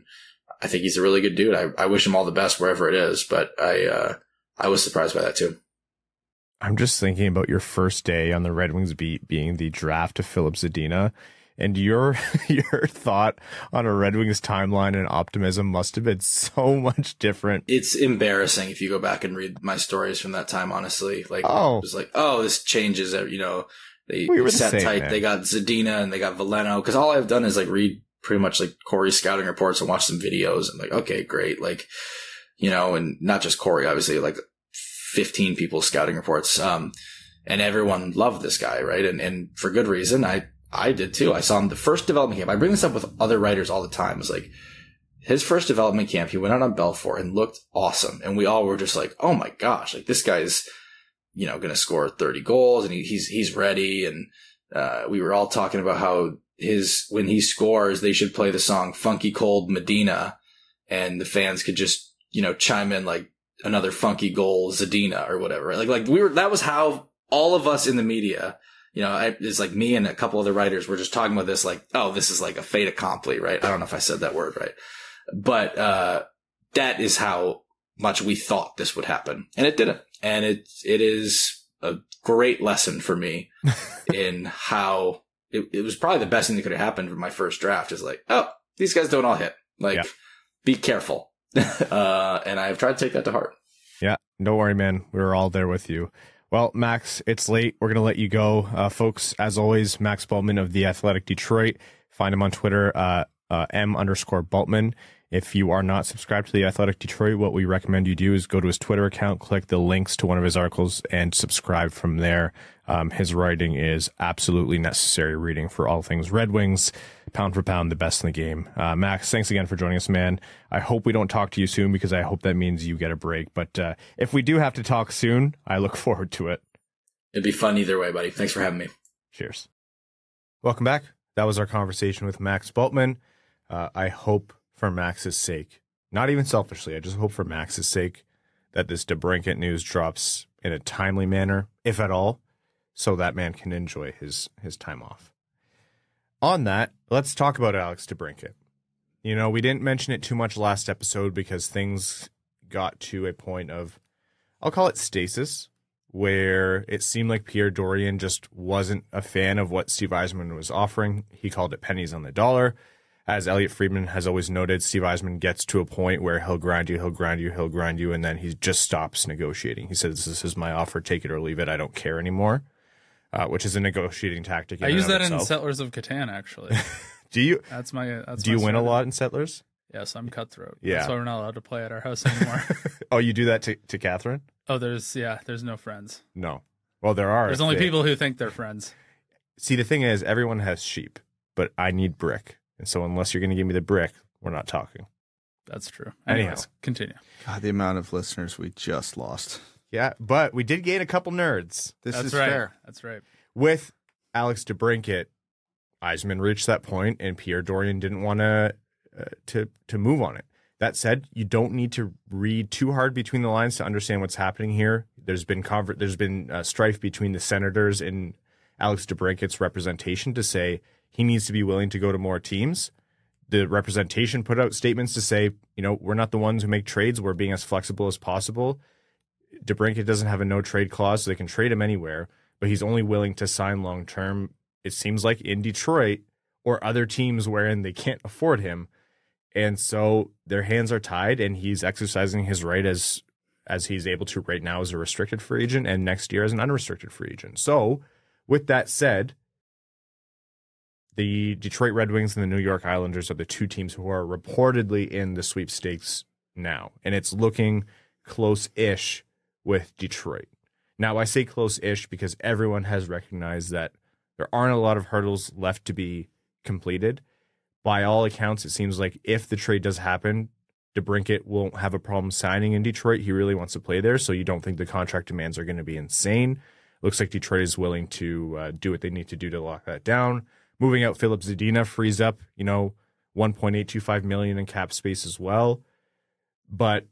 I think he's a really good dude. I, I wish him all the best wherever it is, but I, uh, I was surprised by that too. I'm just thinking about your first day on the Red Wings beat being the draft of Filip Zadina. And your your thought on a Red Wings timeline and optimism must have been so much different. It's embarrassing if you go back and read my stories from that time. Honestly, like oh. it was like, oh, this changes. You know, they we sat the same, tight. Man. They got Zadina and they got Veleno. Because all I've done is like read pretty much like Corey's scouting reports and watch some videos. And like, okay, great. Like, you know, and not just Corey, obviously, like 15 people's scouting reports. Um, and everyone loved this guy, right? And, and for good reason. I, I did too. I saw him the first development camp. I bring this up with other writers all the time. It's like his first development camp, he went out on Belfort and looked awesome. And we all were just like, Oh my gosh, like this guy's, you know, going to score 30 goals and he, he's, he's ready. And, uh, we were all talking about how his, when he scores, they should play the song Funky Cold Medina and the fans could just, you know, chime in like, another funky goal, Zadina or whatever. Like, like we were, that was how all of us in the media, you know, I, it's like me and a couple other writers were just talking about this, like, oh, this is like a fait accompli, right? I don't know if I said that word right, but, uh, that is how much we thought this would happen. And it didn't. And it, it is a great lesson for me in how it, it, was probably the best thing that could have happened for my first draft is like, oh, these guys don't all hit. Like, yeah. be careful. uh, and I've tried to take that to heart. Yeah, don't worry, man. We are all there with you. Well, Max, it's late. We're going to let you go. Uh, folks, as always, Max Bultman of The Athletic Detroit. Find him on Twitter, uh, uh, M underscore Bultman. If you are not subscribed to The Athletic Detroit, what we recommend you do is go to his Twitter account, click the links to one of his articles, and subscribe from there. Um, his writing is absolutely necessary reading for all things Red Wings, pound for pound, the best in the game. Uh, Max, thanks again for joining us, man. I hope we don't talk to you soon because I hope that means you get a break. But uh, if we do have to talk soon, I look forward to it. It'd be fun either way, buddy. Thanks for having me. Cheers. Welcome back. That was our conversation with Max Bultman. Uh, I hope for Max's sake, not even selfishly, I just hope for Max's sake that this DeBrincat news drops in a timely manner, if at all, so that man can enjoy his his time off. On that, let's talk about Alex DeBrincat. You know, we didn't mention it too much last episode because things got to a point of, I'll call it stasis, where it seemed like Pierre Dorion just wasn't a fan of what Steve Yzerman was offering. He called it pennies on the dollar. As Elliotte Friedman has always noted, Steve Yzerman gets to a point where he'll grind you, he'll grind you, he'll grind you, and then he just stops negotiating. He says, This is my offer, take it or leave it. I don't care anymore uh, which is a negotiating tactic. I use that in Settlers of Catan, actually. do you? That's my. That's do my you win a lot in Settlers? Yes, I'm cutthroat. Yeah, that's why we're not allowed to play at our house anymore. oh, you do that to to Catherine? Oh, there's yeah, there's no friends. No. Well, there are. There's only they, people who think they're friends. See, the thing is, everyone has sheep, but I need brick, and so unless you're going to give me the brick, we're not talking. That's true. Anyhow, Anyhow, continue. God, the amount of listeners we just lost. Yeah, but we did gain a couple nerds. This That's is right. fair. That's right. With Alex DeBrincat, Yzerman reached that point, and Pierre Dorion didn't want to uh, to to move on it. That said, you don't need to read too hard between the lines to understand what's happening here. There's been conver- there's been uh, strife between the Senators and Alex DeBrincat's representation to say he needs to be willing to go to more teams. the representation put out statements to say, you know, we're not the ones who make trades. We're being as flexible as possible. DeBrincat doesn't have a no trade clause, so they can trade him anywhere, but he's only willing to sign long term. It seems like in Detroit or other teams wherein they can't afford him. And so their hands are tied and he's exercising his right as as he's able to right now as a restricted free agent and next year as an unrestricted free agent. So, with that said, the Detroit Red Wings and the New York Islanders are the two teams who are reportedly in the sweepstakes now, and it's looking close-ish with Detroit. Now, I say close-ish because everyone has recognized that there aren't a lot of hurdles left to be completed. By all accounts, it seems like if the trade does happen, DeBrincat won't have a problem signing in Detroit. He really wants to play there, so you don't think the contract demands are going to be insane. Looks like Detroit is willing to uh, do what they need to do to lock that down. Moving out Filip Zadina frees up, you know, 1.825 million in cap space as well. But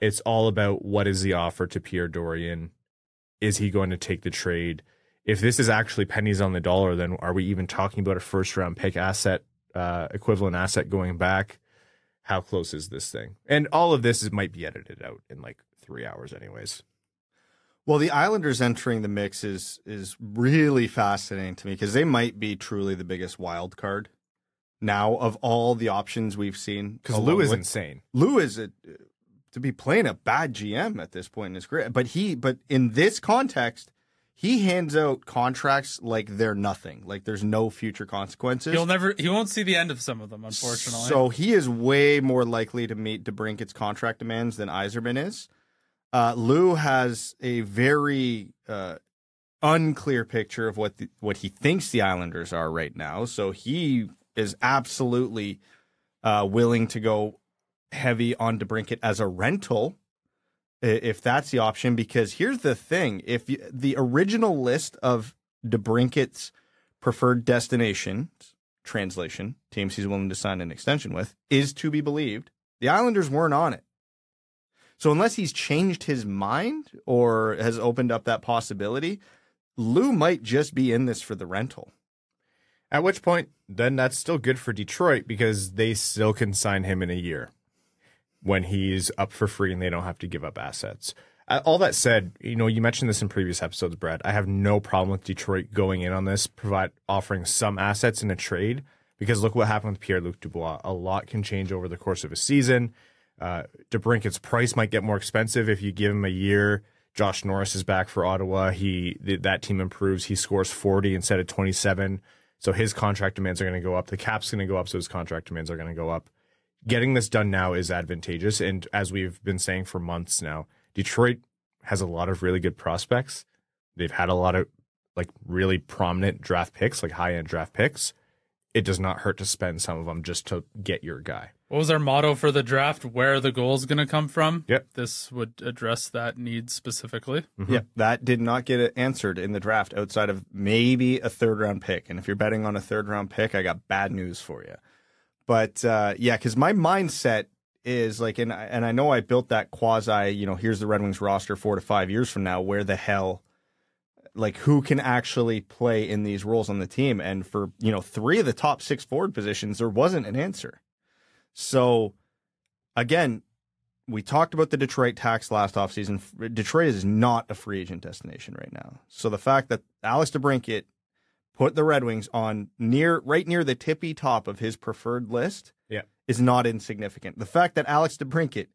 it's all about what is the offer to Pierre Dorion? Is he going to take the trade? If this is actually pennies on the dollar, then are we even talking about a first round pick asset, uh, equivalent asset going back? How close is this thing? And all of this is, might be edited out in like three hours, anyways. Well, the Islanders entering the mix is is really fascinating to me because they might be truly the biggest wild card now of all the options we've seen. Because oh, Lou is insane. Lou is a, to be playing a bad GM at this point in his career, but he but in this context, he hands out contracts like they're nothing, like there's no future consequences. He'll never, he won't see the end of some of them, unfortunately. So he is way more likely to meet DeBrincat's contract demands than Yzerman is. Uh, Lou has a very uh, unclear picture of what the, what he thinks the Islanders are right now. So he is absolutely uh, willing to go heavy on DeBrincat as a rental, if that's the option. Because here's the thing: if you, the original list of DeBrincat's preferred destinations translation teams he's willing to sign an extension with is to be believed, the Islanders weren't on it. So unless he's changed his mind or has opened up that possibility, Lou might just be in this for the rental. At which point, then that's still good for Detroit because they still can sign him in a year when he's up for free and they don't have to give up assets. All that said, you know, you mentioned this in previous episodes, Brad. I have no problem with Detroit going in on this, provide offering some assets in a trade because look what happened with Pierre Luc Dubois. A lot can change over the course of a season. Uh, DeBrincat's price might get more expensive if you give him a year. Josh Norris is back for Ottawa. He that team improves. He scores 40 instead of 27. So his contract demands are going to go up. The cap's going to go up, so his contract demands are going to go up. Getting this done now is advantageous, and as we've been saying for months now, Detroit has a lot of really good prospects. They've had a lot of like really prominent draft picks, like high end draft picks. It does not hurt to spend some of them just to get your guy. What was our motto for the draft? Where are the goals going to come from? Yep. This would address that need specifically. Mm-hmm. Yeah, that did not get answered in the draft outside of maybe a third round pick. And if you're betting on a third round pick, I got bad news for you. But uh, yeah, because my mindset is like, and and I know I built that quasi. You know, here's the Red Wings roster four to five years from now. Where the hell? Like who can actually play in these roles on the team? And for you know three of the top six forward positions, there wasn't an answer. So, again, we talked about the Detroit tax last offseason. Detroit is not a free agent destination right now. So the fact that Alex DeBrincat put the Red Wings on near right near the tippy top of his preferred list yeah. is not insignificant. The fact that Alex DeBrincat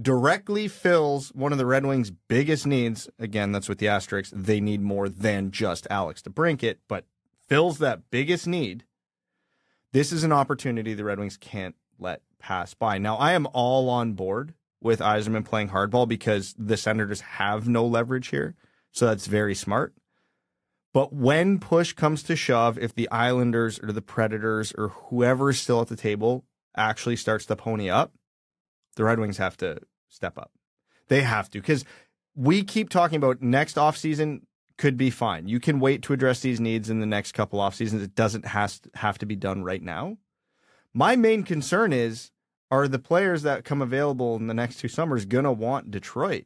directly fills one of the Red Wings' biggest needs, again, that's with the asterisks, they need more than just Alex DeBrincat, but fills that biggest need. This is an opportunity the Red Wings can't let pass by. Now, I am all on board with Yzerman playing hardball because the Senators have no leverage here. So that's very smart. But when push comes to shove, if the Islanders or the Predators or whoever is still at the table actually starts to pony up, the Red Wings have to step up. They have to because we keep talking about next offseason could be fine. You can wait to address these needs in the next couple off seasons. It doesn't has to have to be done right now. My main concern is are the players that come available in the next two summers going to want Detroit?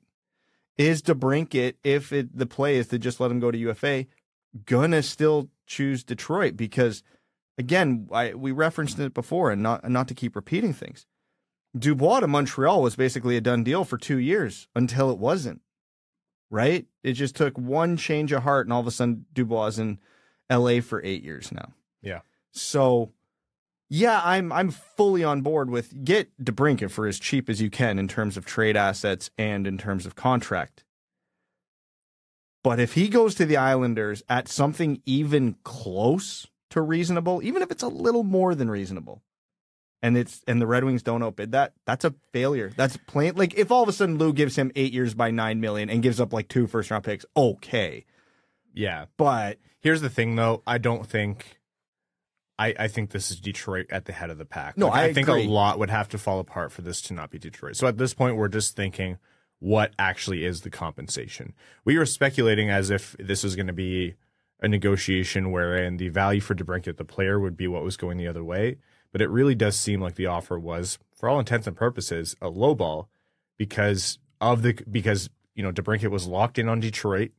Is DeBrincat, if it, the play is to just let him go to UFA, going to still choose Detroit? Because again, I, we referenced it before, and not not to keep repeating things. Dubois to Montreal was basically a done deal for two years until it wasn't. Right? It just took one change of heart, and all of a sudden Dubois is in L.A. for eight years now. Yeah. So, yeah, I'm I'm fully on board with get DeBrincat for as cheap as you can in terms of trade assets and in terms of contract. But if he goes to the Islanders at something even close to reasonable, even if it's a little more than reasonable, and it's and the Red Wings don't outbid that, that's a failure. That's plain like if all of a sudden Lou gives him eight years by nine million and gives up like two first round picks, okay. Yeah. But Here's the thing, though. I don't think. I, I think this is Detroit at the head of the pack. No, I think agree. a lot would have to fall apart for this to not be Detroit. So at this point, we're just thinking, what actually is the compensation? We were speculating as if this was going to be a negotiation wherein the value for DeBrincat, the player, would be what was going the other way. But it really does seem like the offer was, for all intents and purposes, a low ball because of the because you know DeBrincat was locked in on Detroit.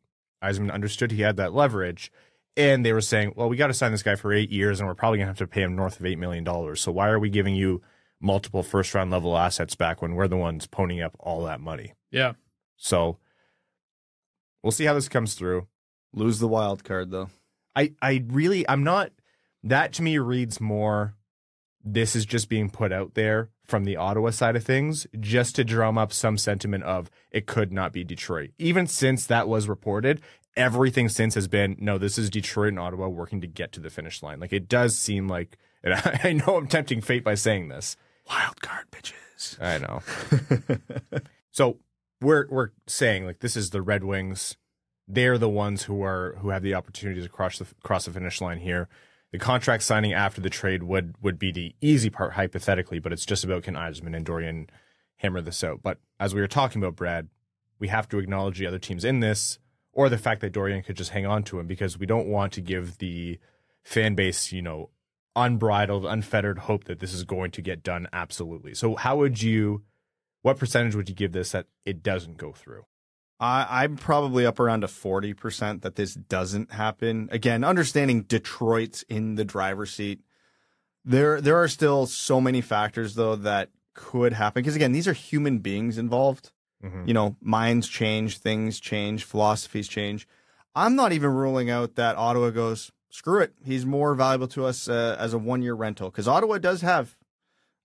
Yzerman understood he had that leverage, and they were saying, "Well, we got to sign this guy for eight years, and we're probably gonna have to pay him north of eight million dollars. So why are we giving you multiple first round level assets back when we're the ones ponying up all that money?" Yeah. So we'll see how this comes through. lose the wild card though. I I really I'm not that to me reads more this is just being put out there from the Ottawa side of things just to drum up some sentiment of it could not be Detroit. Even since that was reported, everything since has been no, this is Detroit and Ottawa working to get to the finish line. Like it does seem like and I, I know I'm tempting fate by saying this. Wild card bitches. I know. so we're we're saying like this is the Red Wings. They're the ones who are who have the opportunity to cross the cross the finish line here. The contract signing after the trade would would be the easy part hypothetically, but it's just about can Yzerman and Dorion hammer this out. But as we were talking about, Brad, we have to acknowledge the other teams in this, or the fact that Dorion could just hang on to him because we don't want to give the fan base, you know, unbridled, unfettered hope that this is going to get done absolutely. So how would you what percentage would you give this that it doesn't go through? I, I'm probably up around a 40% that this doesn't happen. Again, understanding Detroit's in the driver's seat. There, there are still so many factors though that could happen. Because again, these are human beings involved. Mhm. You know, minds change, things change, philosophies change. I'm not even ruling out that Ottawa goes, screw it. He's more valuable to us uh, as a one year rental. Because Ottawa does have,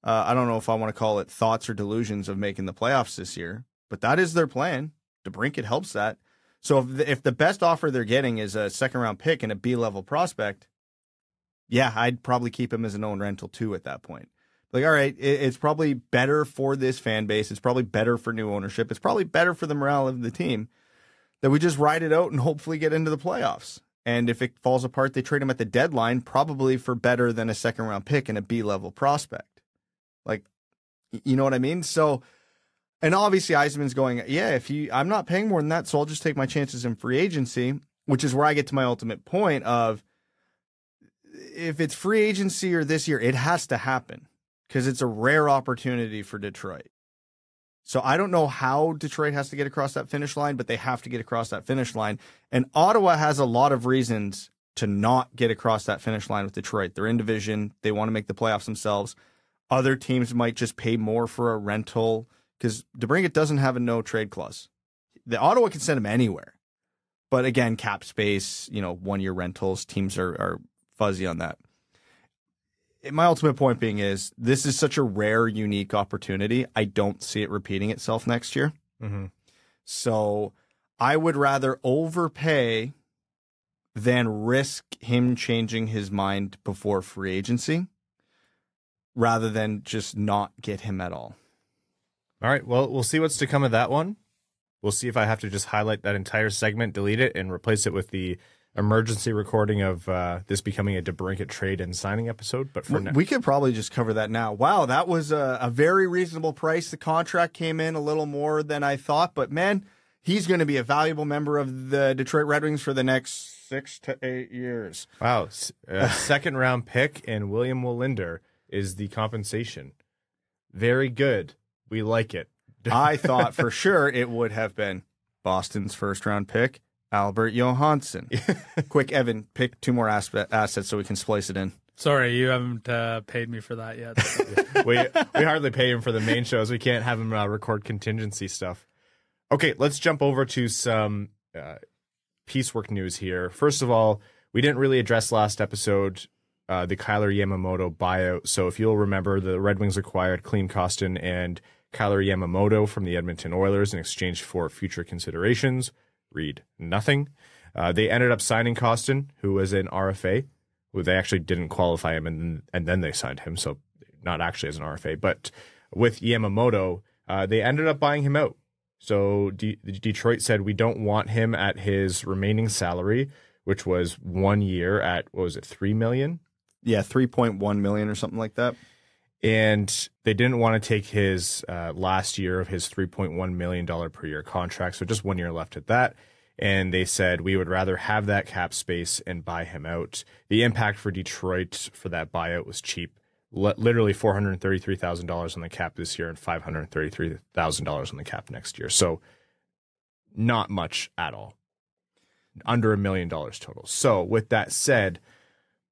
uh, I don't know if I want to call it thoughts or delusions of making the playoffs this year, but that is their plan. DeBrincat helps that. So if the, if the best offer they're getting is a second round pick and a B level prospect, yeah, I'd probably keep him as an own rental too at that point. Like, all right, it, it's probably better for this fan base. It's probably better for new ownership. It's probably better for the morale of the team that we just ride it out and hopefully get into the playoffs. And if it falls apart, they trade him at the deadline, probably for better than a second round pick and a B level prospect. Like, you know what I mean? So, and obviously Yzerman's going, yeah, if you, I'm not paying more than that, so I'll just take my chances in free agency, which is where I get to my ultimate point of if it's free agency or this year, it has to happen because it's a rare opportunity for Detroit. So I don't know how Detroit has to get across that finish line, but they have to get across that finish line. And Ottawa has a lot of reasons to not get across that finish line with Detroit. They're in division, they want to make the playoffs themselves. Other teams might just pay more for a rental because DeBrincat doesn't have a no trade clause. The Ottawa can send him anywhere. But again, cap space, you know, one year rentals, teams are, are fuzzy on that. My ultimate point being is this is such a rare, unique opportunity. I don't see it repeating itself next year. Mm-hmm. So I would rather overpay than risk him changing his mind before free agency rather than just not get him at all. All right. Well, we'll see what's to come of that one. We'll see if I have to just highlight that entire segment, delete it, and replace it with the emergency recording of uh, this becoming a DeBrincat trade and signing episode. But for We- now, We could probably just cover that now. Wow, that was a, a very reasonable price. The contract came in a little more than I thought, but man, he's going to be a valuable member of the Detroit Red Wings for the next six to eight years. wow, s- a second round pick and William Wallinder is the compensation. Very good. We like it. I thought for sure it would have been Boston's first round pick, Albert Johansson. Quick, Evan, pick two more aspe- assets so we can splice it in. Sorry, you haven't uh, paid me for that yet. we we hardly pay him for the main shows. We can't have him uh, record contingency stuff. Okay, let's jump over to some uh, piecework news here. First of all, we didn't really address last episode uh, the Kailer Yamamoto buyout. So if you'll remember, the Red Wings acquired Klim Kostin and Kailer Yamamoto from the Edmonton Oilers in exchange for future considerations. Read nothing. Uh, they ended up signing Kostin, who was an RFA, who they actually didn't qualify him, and and then they signed him. So not actually as an RFA, but with Yamamoto, uh, they ended up buying him out. So D- Detroit said we don't want him at his remaining salary, which was one year at what was it three million? Yeah, three point one million or something like that. And they didn't want to take his uh, last year of his three point one million dollar per year contract, so just one year left at that. And they said we would rather have that cap space and buy him out. The impact for Detroit for that buyout was cheap literally thirty-three thousand dollars on the cap this year and five hundred thirty-three thousand dollars on the cap next year. So not much at all, under a million dollars total. So with that said,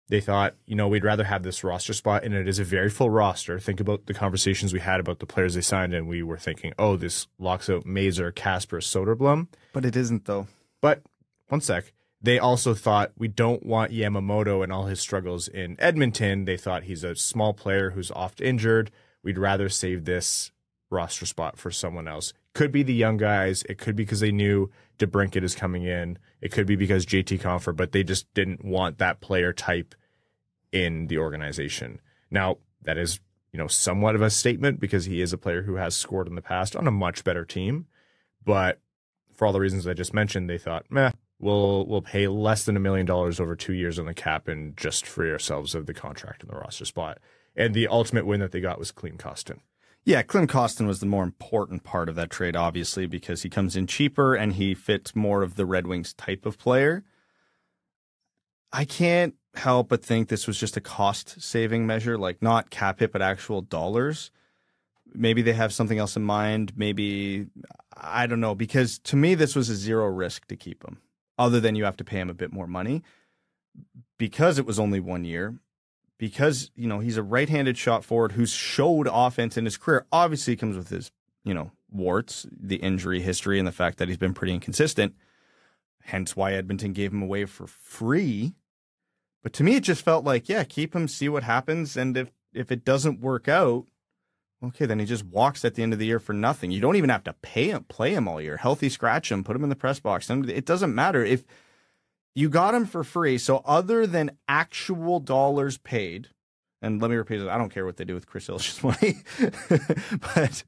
they thought, you know, we'd rather have this roster spot, and it is a very full roster. Think about the conversations we had about the players they signed, and we were thinking, oh, this locks out Mazur, Kasper, Soderblom. But it isn't though. But one sec they also thought we don't want Yamamoto and all his struggles in Edmonton. They thought he's a small player who's oft injured. We'd rather save this roster spot for someone else. Could be the young guys. It could be because they knew DeBrincat is coming in. It could be because JT Compher, but they just didn't want that player type in the organization. Now, that is, you know, somewhat of a statement because he is a player who has scored in the past on a much better team. But for all the reasons I just mentioned, they thought, meh, we'll we'll pay less than a million dollars over two years on the cap and just free ourselves of the contract and the roster spot. And the ultimate win that they got was Klim Kostin. Yeah, Klim Kostin was the more important part of that trade, obviously, because he comes in cheaper and he fits more of the Red Wings type of player. I can't help but think this was just a cost saving measure, like not cap hit, but actual dollars. Maybe they have something else in mind. Maybe, I don't know, because to me, this was a zero risk to keep him other than you have to pay him a bit more money because it was only one year because you know he's a right-handed shot forward who's showed offense in his career obviously comes with his you know warts the injury history and the fact that he's been pretty inconsistent hence why edmonton gave him away for free but to me it just felt like yeah keep him see what happens and if if it doesn't work out Okay, then he just walks at the end of the year for nothing. You don't even have to pay him, play him all year. Healthy scratch him, put him in the press box. It doesn't matter if you got him for free. So other than actual dollars paid, and let me repeat it, I don't care what they do with Chris Ilitch's money, but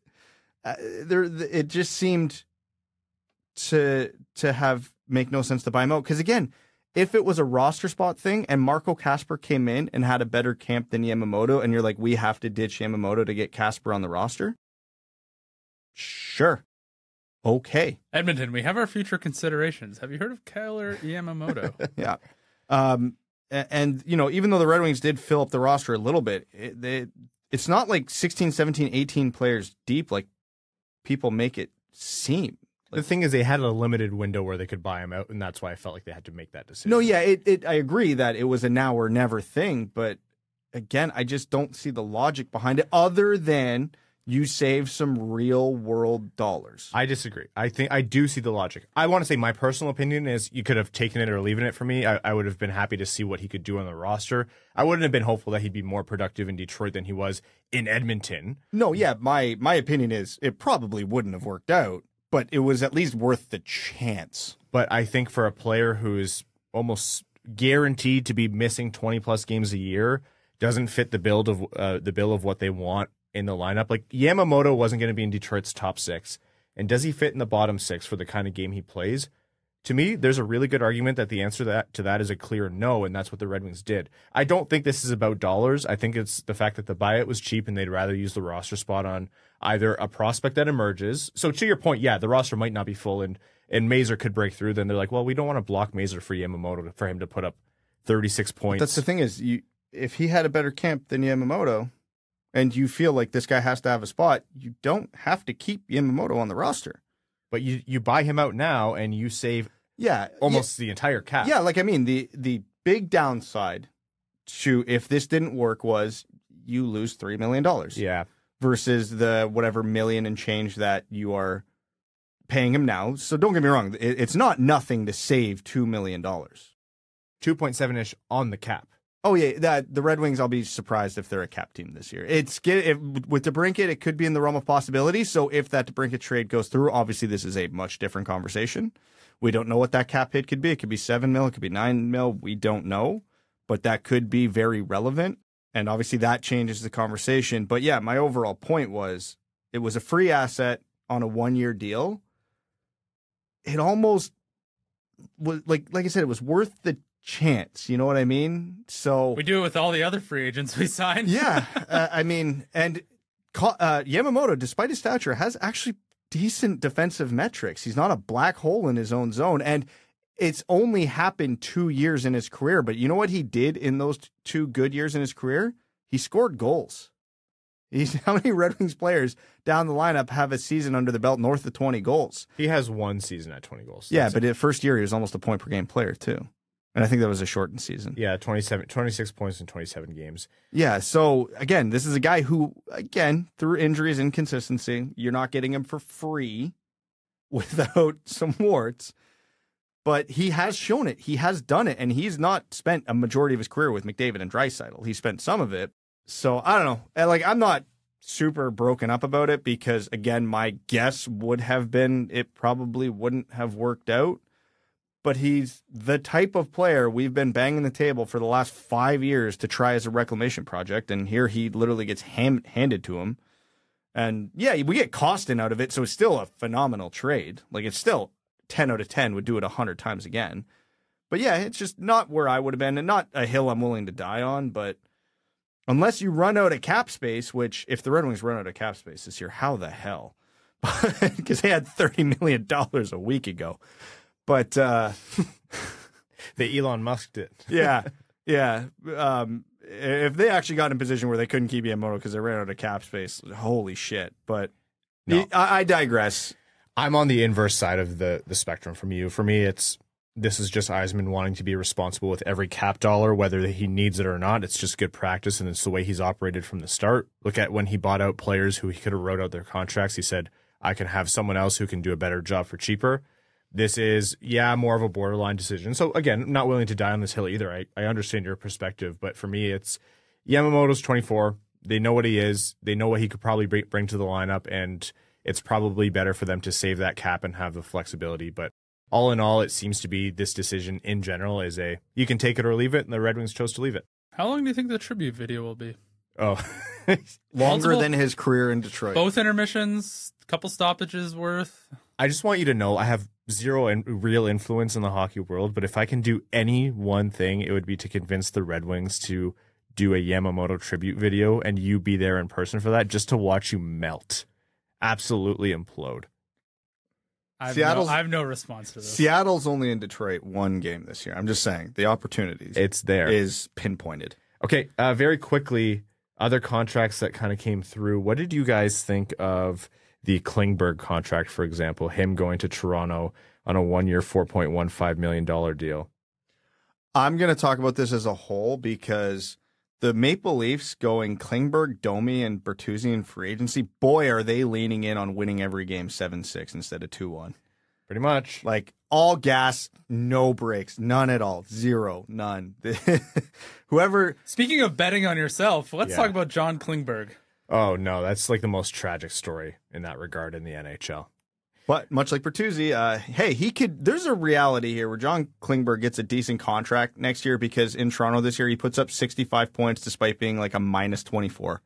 uh, there it just seemed to to have make no sense to buy him out because again if it was a roster spot thing and Marco Kasper came in and had a better camp than Yamamoto, and you're like, we have to ditch Yamamoto to get Kasper on the roster, sure. Okay. Edmonton, we have our future considerations. Have you heard of Kailer Yamamoto? yeah. Um, and, and, you know, even though the Red Wings did fill up the roster a little bit, it, they, it's not like 16, 17, 18 players deep like people make it seem. Like, the thing is, they had a limited window where they could buy him out, and that's why I felt like they had to make that decision. No, yeah, it, it I agree that it was a now or never thing, but again, I just don't see the logic behind it other than you save some real world dollars. I disagree. I think I do see the logic. I want to say my personal opinion is you could have taken it or leaving it for me. I, I, would have been happy to see what he could do on the roster. I wouldn't have been hopeful that he'd be more productive in Detroit than he was in Edmonton. No, yeah, my my opinion is it probably wouldn't have worked out but it was at least worth the chance. But I think for a player who's almost guaranteed to be missing 20 plus games a year, doesn't fit the build of uh, the bill of what they want in the lineup. Like Yamamoto wasn't going to be in Detroit's top six, and does he fit in the bottom six for the kind of game he plays? To me, there's a really good argument that the answer to that, to that is a clear no, and that's what the Red Wings did. I don't think this is about dollars. I think it's the fact that the buyout was cheap and they'd rather use the roster spot on either a prospect that emerges. So to your point, yeah, the roster might not be full and and Mazur could break through. Then they're like, well, we don't want to block Mazur for Yamamoto for him to put up 36 points. But that's the thing is, you if he had a better camp than Yamamoto, and you feel like this guy has to have a spot, you don't have to keep Yamamoto on the roster. But you you buy him out now and you save yeah almost yeah, the entire cap. Yeah, like I mean the the big downside to if this didn't work was you lose three million dollars. Yeah. versus the whatever million and change that you are paying him now. So don't get me wrong, it, it's not nothing to save two million dollars. 2.7 ish on the cap. Oh yeah, that the Red Wings. I'll be surprised if they're a cap team this year. It's get with DeBrincat, it could be in the realm of possibility. So if that DeBrincat trade goes through, obviously this is a much different conversation. We don't know what that cap hit could be. It could be seven mil. It could be nine mil. We don't know, but that could be very relevant. And obviously that changes the conversation. But yeah, my overall point was it was a free asset on a one year deal. It almost was like like I said, it was worth the chance. You know what I mean? So We do it with all the other free agents we signed. yeah, uh, I mean, and uh, Yamamoto, despite his stature, has actually decent defensive metrics. He's not a black hole in his own zone, and it's only happened two years in his career. But you know what he did in those two good years in his career? He scored goals. He's how many Red Wings players down the lineup have a season under the belt north of twenty goals? He has one season at 20 goals. Yeah, but it. the first year he was almost a point per game player too, and I think that was a shortened season. yeah, 27, 26 points in 27 games. Yeah. So again, this is a guy who, again, through injuries, inconsistency, you're not getting him for free without some warts. But he has shown it. He has done it, and he's not spent a majority of his career with McDavid and Draisaitl. He spent some of it. So I don't know. Like I'm not super broken up about it because again, my guess would have been it probably wouldn't have worked out. But he's the type of player we've been banging the table for the last five years to try as a reclamation project, and here he literally gets ham- handed to him. And yeah, we get Kostin out of it, so it's still a phenomenal trade. Like it's still ten out of ten would do it hundred times again. But yeah, it's just not where I would have been, and not a hill I'm willing to die on. But unless you run out of cap space, which if the Red Wings run out of cap space this year, how the hell? Because they had thirty million dollars a week ago. But uh, They Elon Musked it. yeah, yeah. Um, if they actually got in a position where they couldn't keep Yamamoto because they ran out of cap space, holy shit! But No. I, I digress. I'm on the inverse side of the the spectrum from you. For me, it's this is just Yzerman wanting to be responsible with every cap dollar, whether he needs it or not. It's just good practice, and it's the way he's operated from the start. Look at when he bought out players who he could have wrote out their contracts. He said, "I can have someone else who can do a better job for cheaper." This is, yeah, more of a borderline decision. So again, not willing to die on this hill either. I, I understand your perspective, but for me, it's Yamamoto's 24. They know what he is. They know what he could probably bring, bring to the lineup, and it's probably better for them to save that cap and have the flexibility. But all in all, it seems to be this decision in general is a you can take it or leave it, and the Red Wings chose to leave it. How long do you think the tribute video will be? Oh, Longer Multiple- than his career in Detroit. Both intermissions, couple stoppages worth. I just want you to know I have zero in, real influence in the hockey world, but if I can do any one thing, it would be to convince the Red Wings to do a Yamamoto tribute video and you be there in person for that just to watch you melt. Absolutely implode. I have, Seattle's- no, I have no response to this. Seattle's only in Detroit one game this year. I'm just saying the opportunities It's there. is pinpointed. Okay, uh, very quickly, other contracts that kind of came through. What did you guys think of the Klingberg contract, for example, him going to Toronto on a one year, $4.15 million deal? I'm going to talk about this as a whole because the Maple Leafs going Klingberg, Domi, and Bertuzzi in free agency. Boy, are they leaning in on winning every game seven six instead of two one. Pretty much. Like all gas, no breaks, none at all, zero, none. Whoever, Speaking of betting on yourself, let's Yeah. talk about John Klingberg. Oh, no, that's like the most tragic story in that regard in the NHL. but much like Bertuzzi, uh, hey, he could. There's a reality here where John Klingberg gets a decent contract next year because in Toronto this year he puts up 65 points despite being like a minus 24.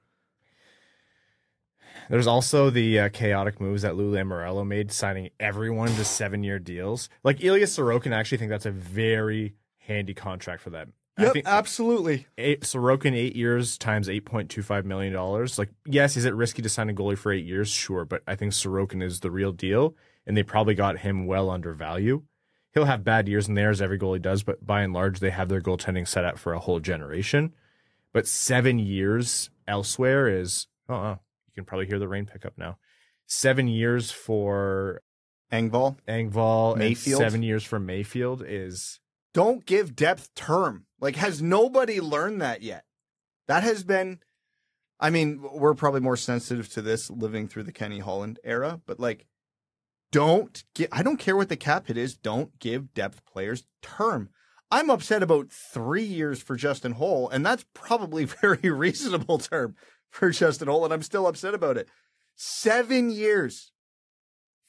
There's also the uh, chaotic moves that Lou Lamoriello made, signing everyone to seven year deals. Like Ilya Sorokin, I actually think that's a very handy contract for them. I think absolutely. eight, Sorokin eight years times eight point two five million dollars. Like, yes, is it risky to sign a goalie for eight years? Sure, but I think Sorokin is the real deal, and they probably got him well under value. He'll have bad years in there as every goalie does, but by and large, they have their goaltending set up for a whole generation. But seven years elsewhere is oh, oh you can probably hear the rain pick up now. Seven years for Engvall. Engvall, Mayfield? and seven years for Mayfield is don't give depth term. Like, has nobody learned that yet? That has been, I mean, we're probably more sensitive to this living through the Kenny Holland era, but like, don't get, I don't care what the cap hit is, don't give depth players term. I'm upset about three years for Justin Holl, and that's probably very reasonable term for Justin Holl, and I'm still upset about it. Seven years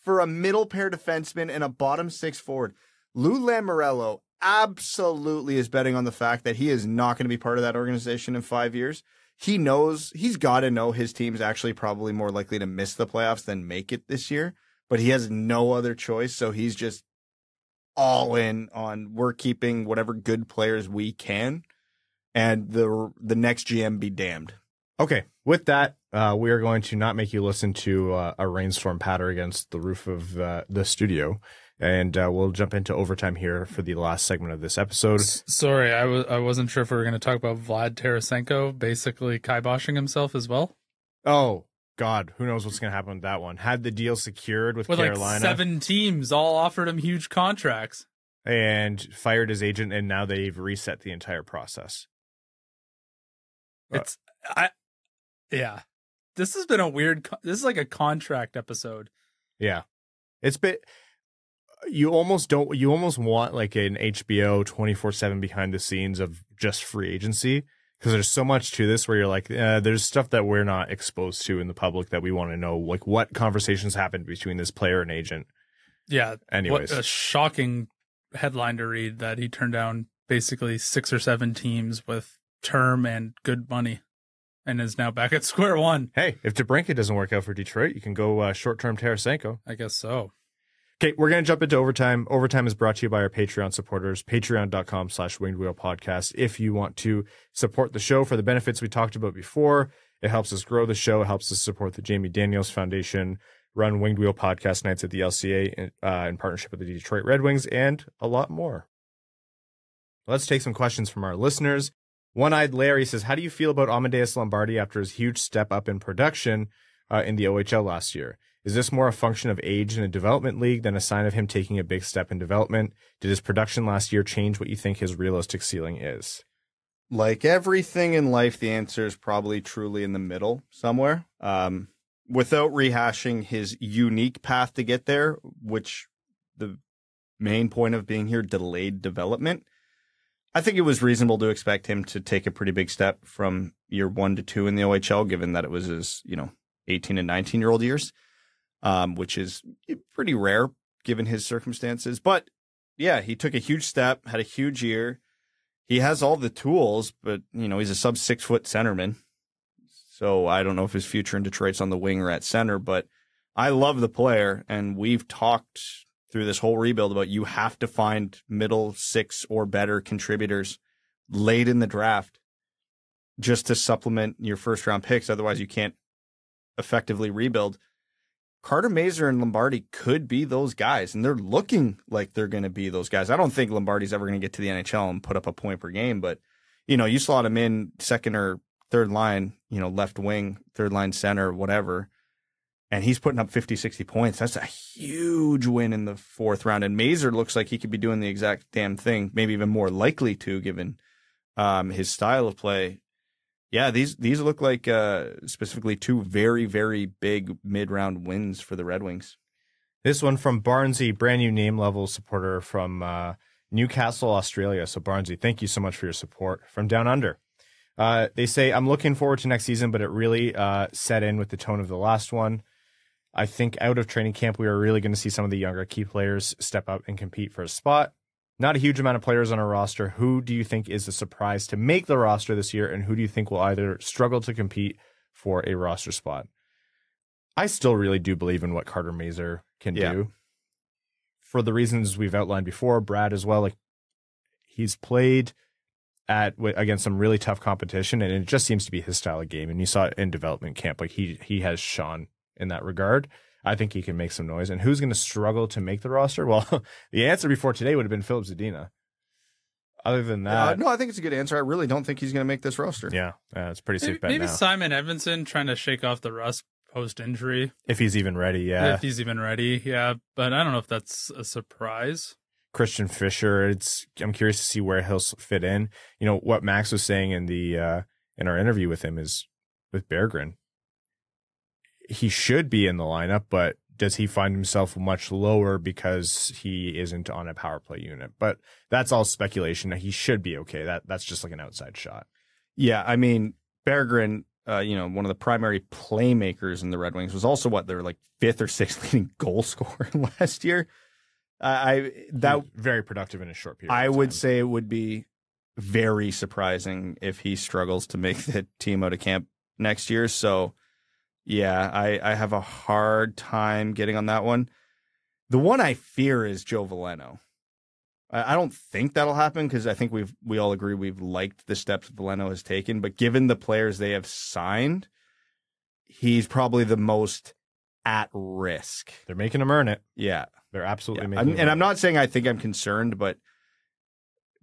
for a middle pair defenseman and a bottom six forward. Lou Lamoriello absolutely is betting on the fact that he is not going to be part of that organization in five years. He knows he's got to know his team's actually probably more likely to miss the playoffs than make it this year, but he has no other choice. So he's just all in on we're keeping whatever good players we can, and the the next GM be damned. Okay, with that, uh, we are going to not make you listen to uh, a rainstorm patter against the roof of uh, the studio, and uh, we'll jump into overtime here for the last segment of this episode. S- Sorry, I was I wasn't sure if we were going to talk about Vlad Tarasenko basically kiboshing himself as well Oh God, who knows what's going to happen with that one? Had the deal secured with, with Carolina like seven teams all offered him huge contracts. and fired his agent, and now they've reset the entire process. It's I yeah. This has been a weird. This is like a contract episode. Yeah, it's been. You almost don't. You almost want like an HBO twenty four seven behind the scenes of just free agency because there's so much to this where you're like, uh, there's stuff that we're not exposed to in the public that we want to know, like what conversations happened between this player and agent. Yeah. Anyways, What a shocking headline to read that he turned down basically six or seven teams with term and good money, and is now back at square one. hey, if DeBrincat doesn't work out for Detroit, you can go uh, short term Tarasenko. I guess so. Okay, we're going to jump into overtime. Overtime is brought to you by our Patreon supporters, patreon.com slash winged wheel podcast. If you want to support the show for the benefits we talked about before, it helps us grow the show. It helps us support the Jamie Daniels Foundation, run Winged Wheel podcast nights at the LCA in, uh, in partnership with the Detroit Red Wings, and a lot more. Let's take some questions from our listeners. One Eyed Larry says, How do you feel about Amadeus Lombardi after his huge step up in production uh, in the OHL last year? Is this more a function of age in a development league than a sign of him taking a big step in development? Did his production last year change what you think his realistic ceiling is? Like everything in life, the answer is probably truly in the middle somewhere. Um, without rehashing his unique path to get there, which the main point of being here, delayed development. I think it was reasonable to expect him to take a pretty big step from year one to two in the OHL, given that it was his, you know, 18 and 19 year old years, um, which is pretty rare given his circumstances. But yeah, he took a huge step, had a huge year. He has all the tools, but you know, he's a sub six foot centerman. So I don't know if his future in Detroit's on the wing or at center, but I love the player. And we've talked through this whole rebuild about you have to find middle six or better contributors late in the draft just to supplement your first round picks. Otherwise, you can't effectively rebuild. Carter Mazur and Lombardi could be those guys, and they're looking like they're going to be those guys. I don't think Lombardi's ever going to get to the NHL and put up a point per game, but you know, you slot him in second or third line, you know, left wing, third line center, whatever, and he's putting up 50, 60 points. That's a huge win in the fourth round. And Mazur looks like he could be doing the exact damn thing, maybe even more likely to, given um, his style of play. Yeah, these these look like uh, specifically two very very big mid round wins for the Red Wings. This one from Barnsey, brand new name level supporter from uh, Newcastle, Australia. So Barnsey, thank you so much for your support from down under. Uh, they say I'm looking forward to next season, but it really uh, set in with the tone of the last one. I think out of training camp, we are really going to see some of the younger key players step up and compete for a spot. Not a huge amount of players on our roster. Who do you think is a surprise to make the roster this year, and who do you think will either struggle to compete for a roster spot? I still really do believe in what Carter Mazur can Yeah. do. For the reasons we've outlined before, Brad as well. Like he's played at against some really tough competition, and it just seems to be his style of game. And you saw it in development camp. Like he he has shone in that regard. I think he can make some noise. And who's going to struggle to make the roster? Well, the answer before today would have been Filip Zadina. Other than Uh, that, no, I think it's a good answer. I really don't think he's going to make this roster. yeah, uh, it's a pretty Maybe, safe bet maybe now. Simon Edvinsson trying to shake off the rust post injury, if he's even ready, yeah. if he's even ready. Yeah, but I don't know if that's a surprise. Christian Fischer, It's I'm curious to see where he'll fit in. You know what Max was saying in the uh, in our interview with him is with Berggren. He should be in the lineup, but does he find himself much lower because he isn't on a power play unit? But that's all speculation. He should be okay. That that's just like an outside shot. Yeah, I mean Berggren, uh, you know, one of the primary playmakers in the Red Wings was also what they were like fifth or sixth leading goal scorer last year. Uh, I that very productive in a short period. I would say it would be very surprising if he struggles to make the team out of camp next year. So, yeah, I, I have a hard time getting on that one. The one I fear is Joe Veleno. I, I don't think that'll happen because I think we've we all agree we've liked the steps Veleno has taken. But given the players they have signed, he's probably the most at risk. they're making him earn it. Yeah. They're absolutely Yeah, making. I'm- and I'm not saying I think I'm concerned, but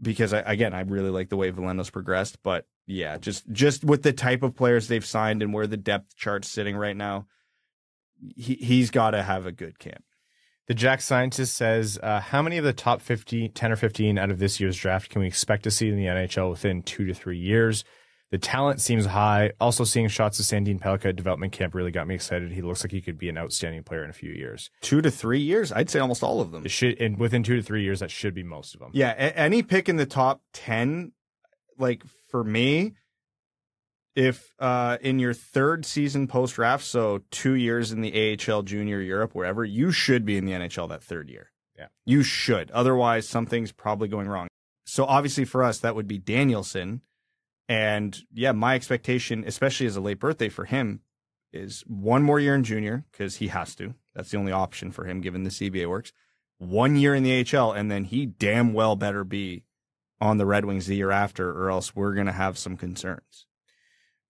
because I, again, I really like the way Veleno's progressed. But yeah, just just with the type of players they've signed and where the depth chart's sitting right now, he he's got to have a good camp. The Jack Scientist says, uh, how many of the top 50, 10 or 15 out of this year's draft can we expect to see in the NHL within two to three years? The talent seems high. Also, seeing shots of Sandin Pellikka at development camp really got me excited. He looks like he could be an outstanding player in a few years. Two to three years, I'd say almost all of them. It should, and within two to three years, that should be most of them. Yeah, a- any pick in the top ten, like for me, if uh in your third season post draft, so two years in the AHL, Junior Europe, wherever, you should be in the NHL that third year. Yeah. you should. Otherwise, something's probably going wrong. So obviously for us, that would be Danielson, and yeah, my expectation, especially as a late birthday for him, is one more year in junior because he has to. That's the only option for him given the CBA works. One year in the AHL, and then he damn well better be on the Red Wings the year after, or else we're gonna have some concerns.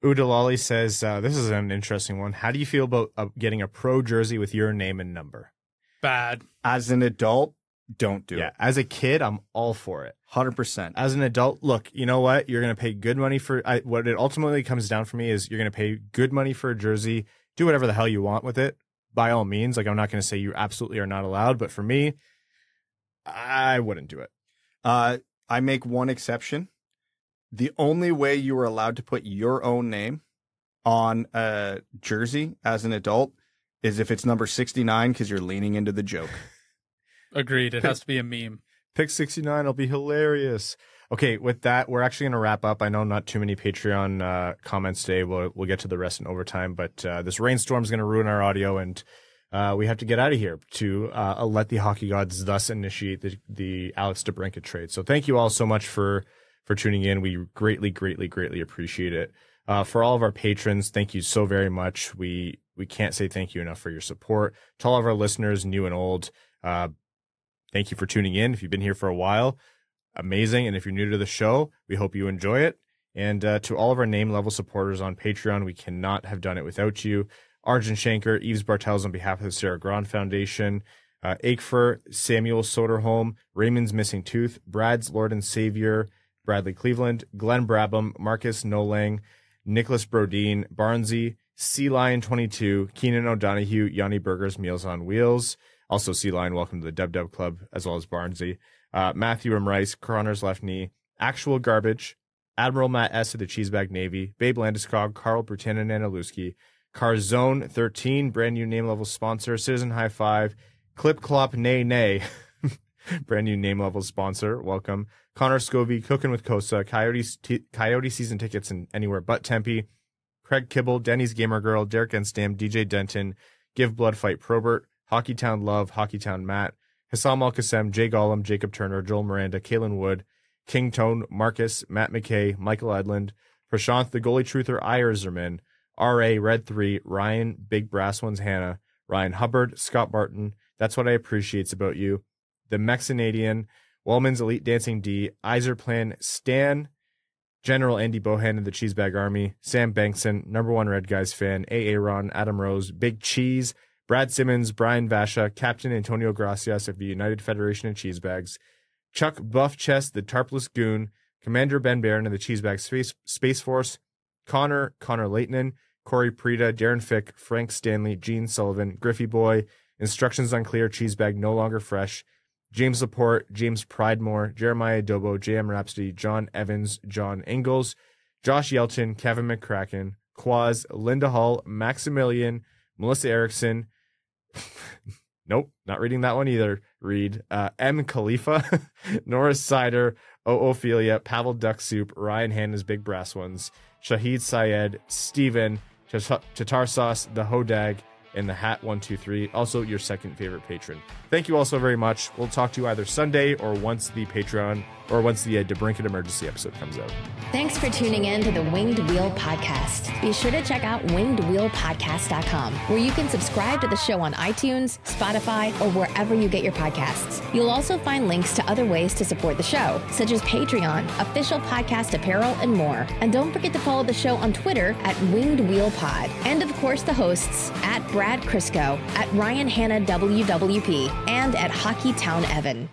Udalali says, uh, this is an interesting one. How do you feel about uh, getting a pro jersey with your name and number? Bad. As an adult, don't do yeah. it. As a kid, I'm all for it. Hundred percent. as an adult, look, you know what? You're going to pay good money for I, what it ultimately comes down for me is you're going to pay good money for a jersey. Do whatever the hell you want with it, by all means. Like I'm not going to say you absolutely are not allowed, but for me, I wouldn't do it. Uh, I make one exception. The only way you are allowed to put your own name on a jersey as an adult is if it's number 69 because you're leaning into the joke. Agreed. It has to be a meme. Pick 69 will be hilarious. Okay, with that, we're actually going to wrap up. I know not too many Patreon uh, comments today. We'll we'll get to the rest in overtime, but uh, this rainstorm is going to ruin our audio, and uh, we have to get out of here to uh, let the hockey gods thus initiate the the Alex DeBrincat trade. So thank you all so much for for tuning in. We greatly, greatly, greatly appreciate it. Uh, for all of our patrons, thank you so very much. We we can't say thank you enough for your support. To all of our listeners, new and old, uh, thank you for tuning in. If you've been here for a while, amazing. And if you're new to the show, we hope you enjoy it. And uh, to all of our name level supporters on Patreon, we cannot have done it without you. Arjun Shanker, Eves Bartels on behalf of the Sarah Grand Foundation, uh, Aikfer, Samuel Soderholm, Raymond's Missing Tooth, Brad's Lord and Savior, Bradley Cleveland, Glenn Brabham, Marcus Nolang, Nicholas Brodeen, Barnsey, Sea Lion 22, Keenan O'Donohue, Yanni Burgers, Meals on Wheels. Also, Sea Lion, welcome to the Dub Dub Club, as well as Barnsey. Uh, Matthew M. Rice, Connor's Left Knee, Actual Garbage, Admiral Matt S. of the Cheesebag Navy, Babe Landeskog, Carl Brutanen Analuski, Carzone 13, brand new name level sponsor, Citizen High Five, Clip Clop Nay Nay, brand new name level sponsor, welcome. Connor Scovey, Cooking with Kosa, Coyote, t- Coyote season tickets and anywhere but Tempe, Craig Kibble, Denny's Gamer Girl, Derek Enstam, DJ Denton, Give Blood Fight Probert, Hockeytown Love, Hockeytown Matt, Hassam Al Qassem, Jay Gollum, Jacob Turner, Joel Miranda, Kalen Wood, King Tone, Marcus, Matt McKay, Michael Edlund, Prashanth, the goalie truther, Ierserman, R.A., Red 3, Ryan, Big Brass Ones, Hannah, Ryan Hubbard, Scott Barton, That's What I Appreciates About You, The Mexinadian, Wellman's Elite Dancing D, Iserplan, Stan, General Andy Bohan of the Cheesebag Army, Sam Bankson, number one Red Guys fan, A. Aaron, Adam Rose, Big Cheese, Brad Simmons, Brian Vasha, Captain Antonio Gracias of the United Federation of Cheesebags, Chuck Buff Chest, the Tarpless Goon, Commander Ben Barron of the Cheesebag Space, Space Force, Connor, Connor Leighton, Corey Prida, Darren Fick, Frank Stanley, Gene Sullivan, Griffey Boy, Instructions Unclear, Cheesebag No Longer Fresh, James Laporte, James Pridemore, Jeremiah Dobo, JM Rhapsody, John Evans, John Ingalls, Josh Yelton, Kevin McCracken, Quaz, Linda Hall, Maximilian, Melissa Erickson. nope, not reading that one either. Read uh, M. Khalifa, Norris Sider, O. Ophelia, Pavel Duck Soup, Ryan Hanna's Big Brass Ones, Shahid Syed, Stephen, Tatar Sauce, The Hodag, and the Hat 123, also your second favorite patron. Thank you all so very much. We'll talk to you either Sunday or once the Patreon or once the uh, DeBrincat emergency episode comes out. Thanks for tuning in to the Winged Wheel Podcast. Be sure to check out wingedwheelpodcast.com, where you can subscribe to the show on iTunes, Spotify, or wherever you get your podcasts. You'll also find links to other ways to support the show, such as Patreon, official podcast apparel, and more. And don't forget to follow the show on Twitter at Winged Wheel Pod. And of course, the hosts at Brad Crisco, at Ryan Hanna WWP, and at Hockey Town Evan.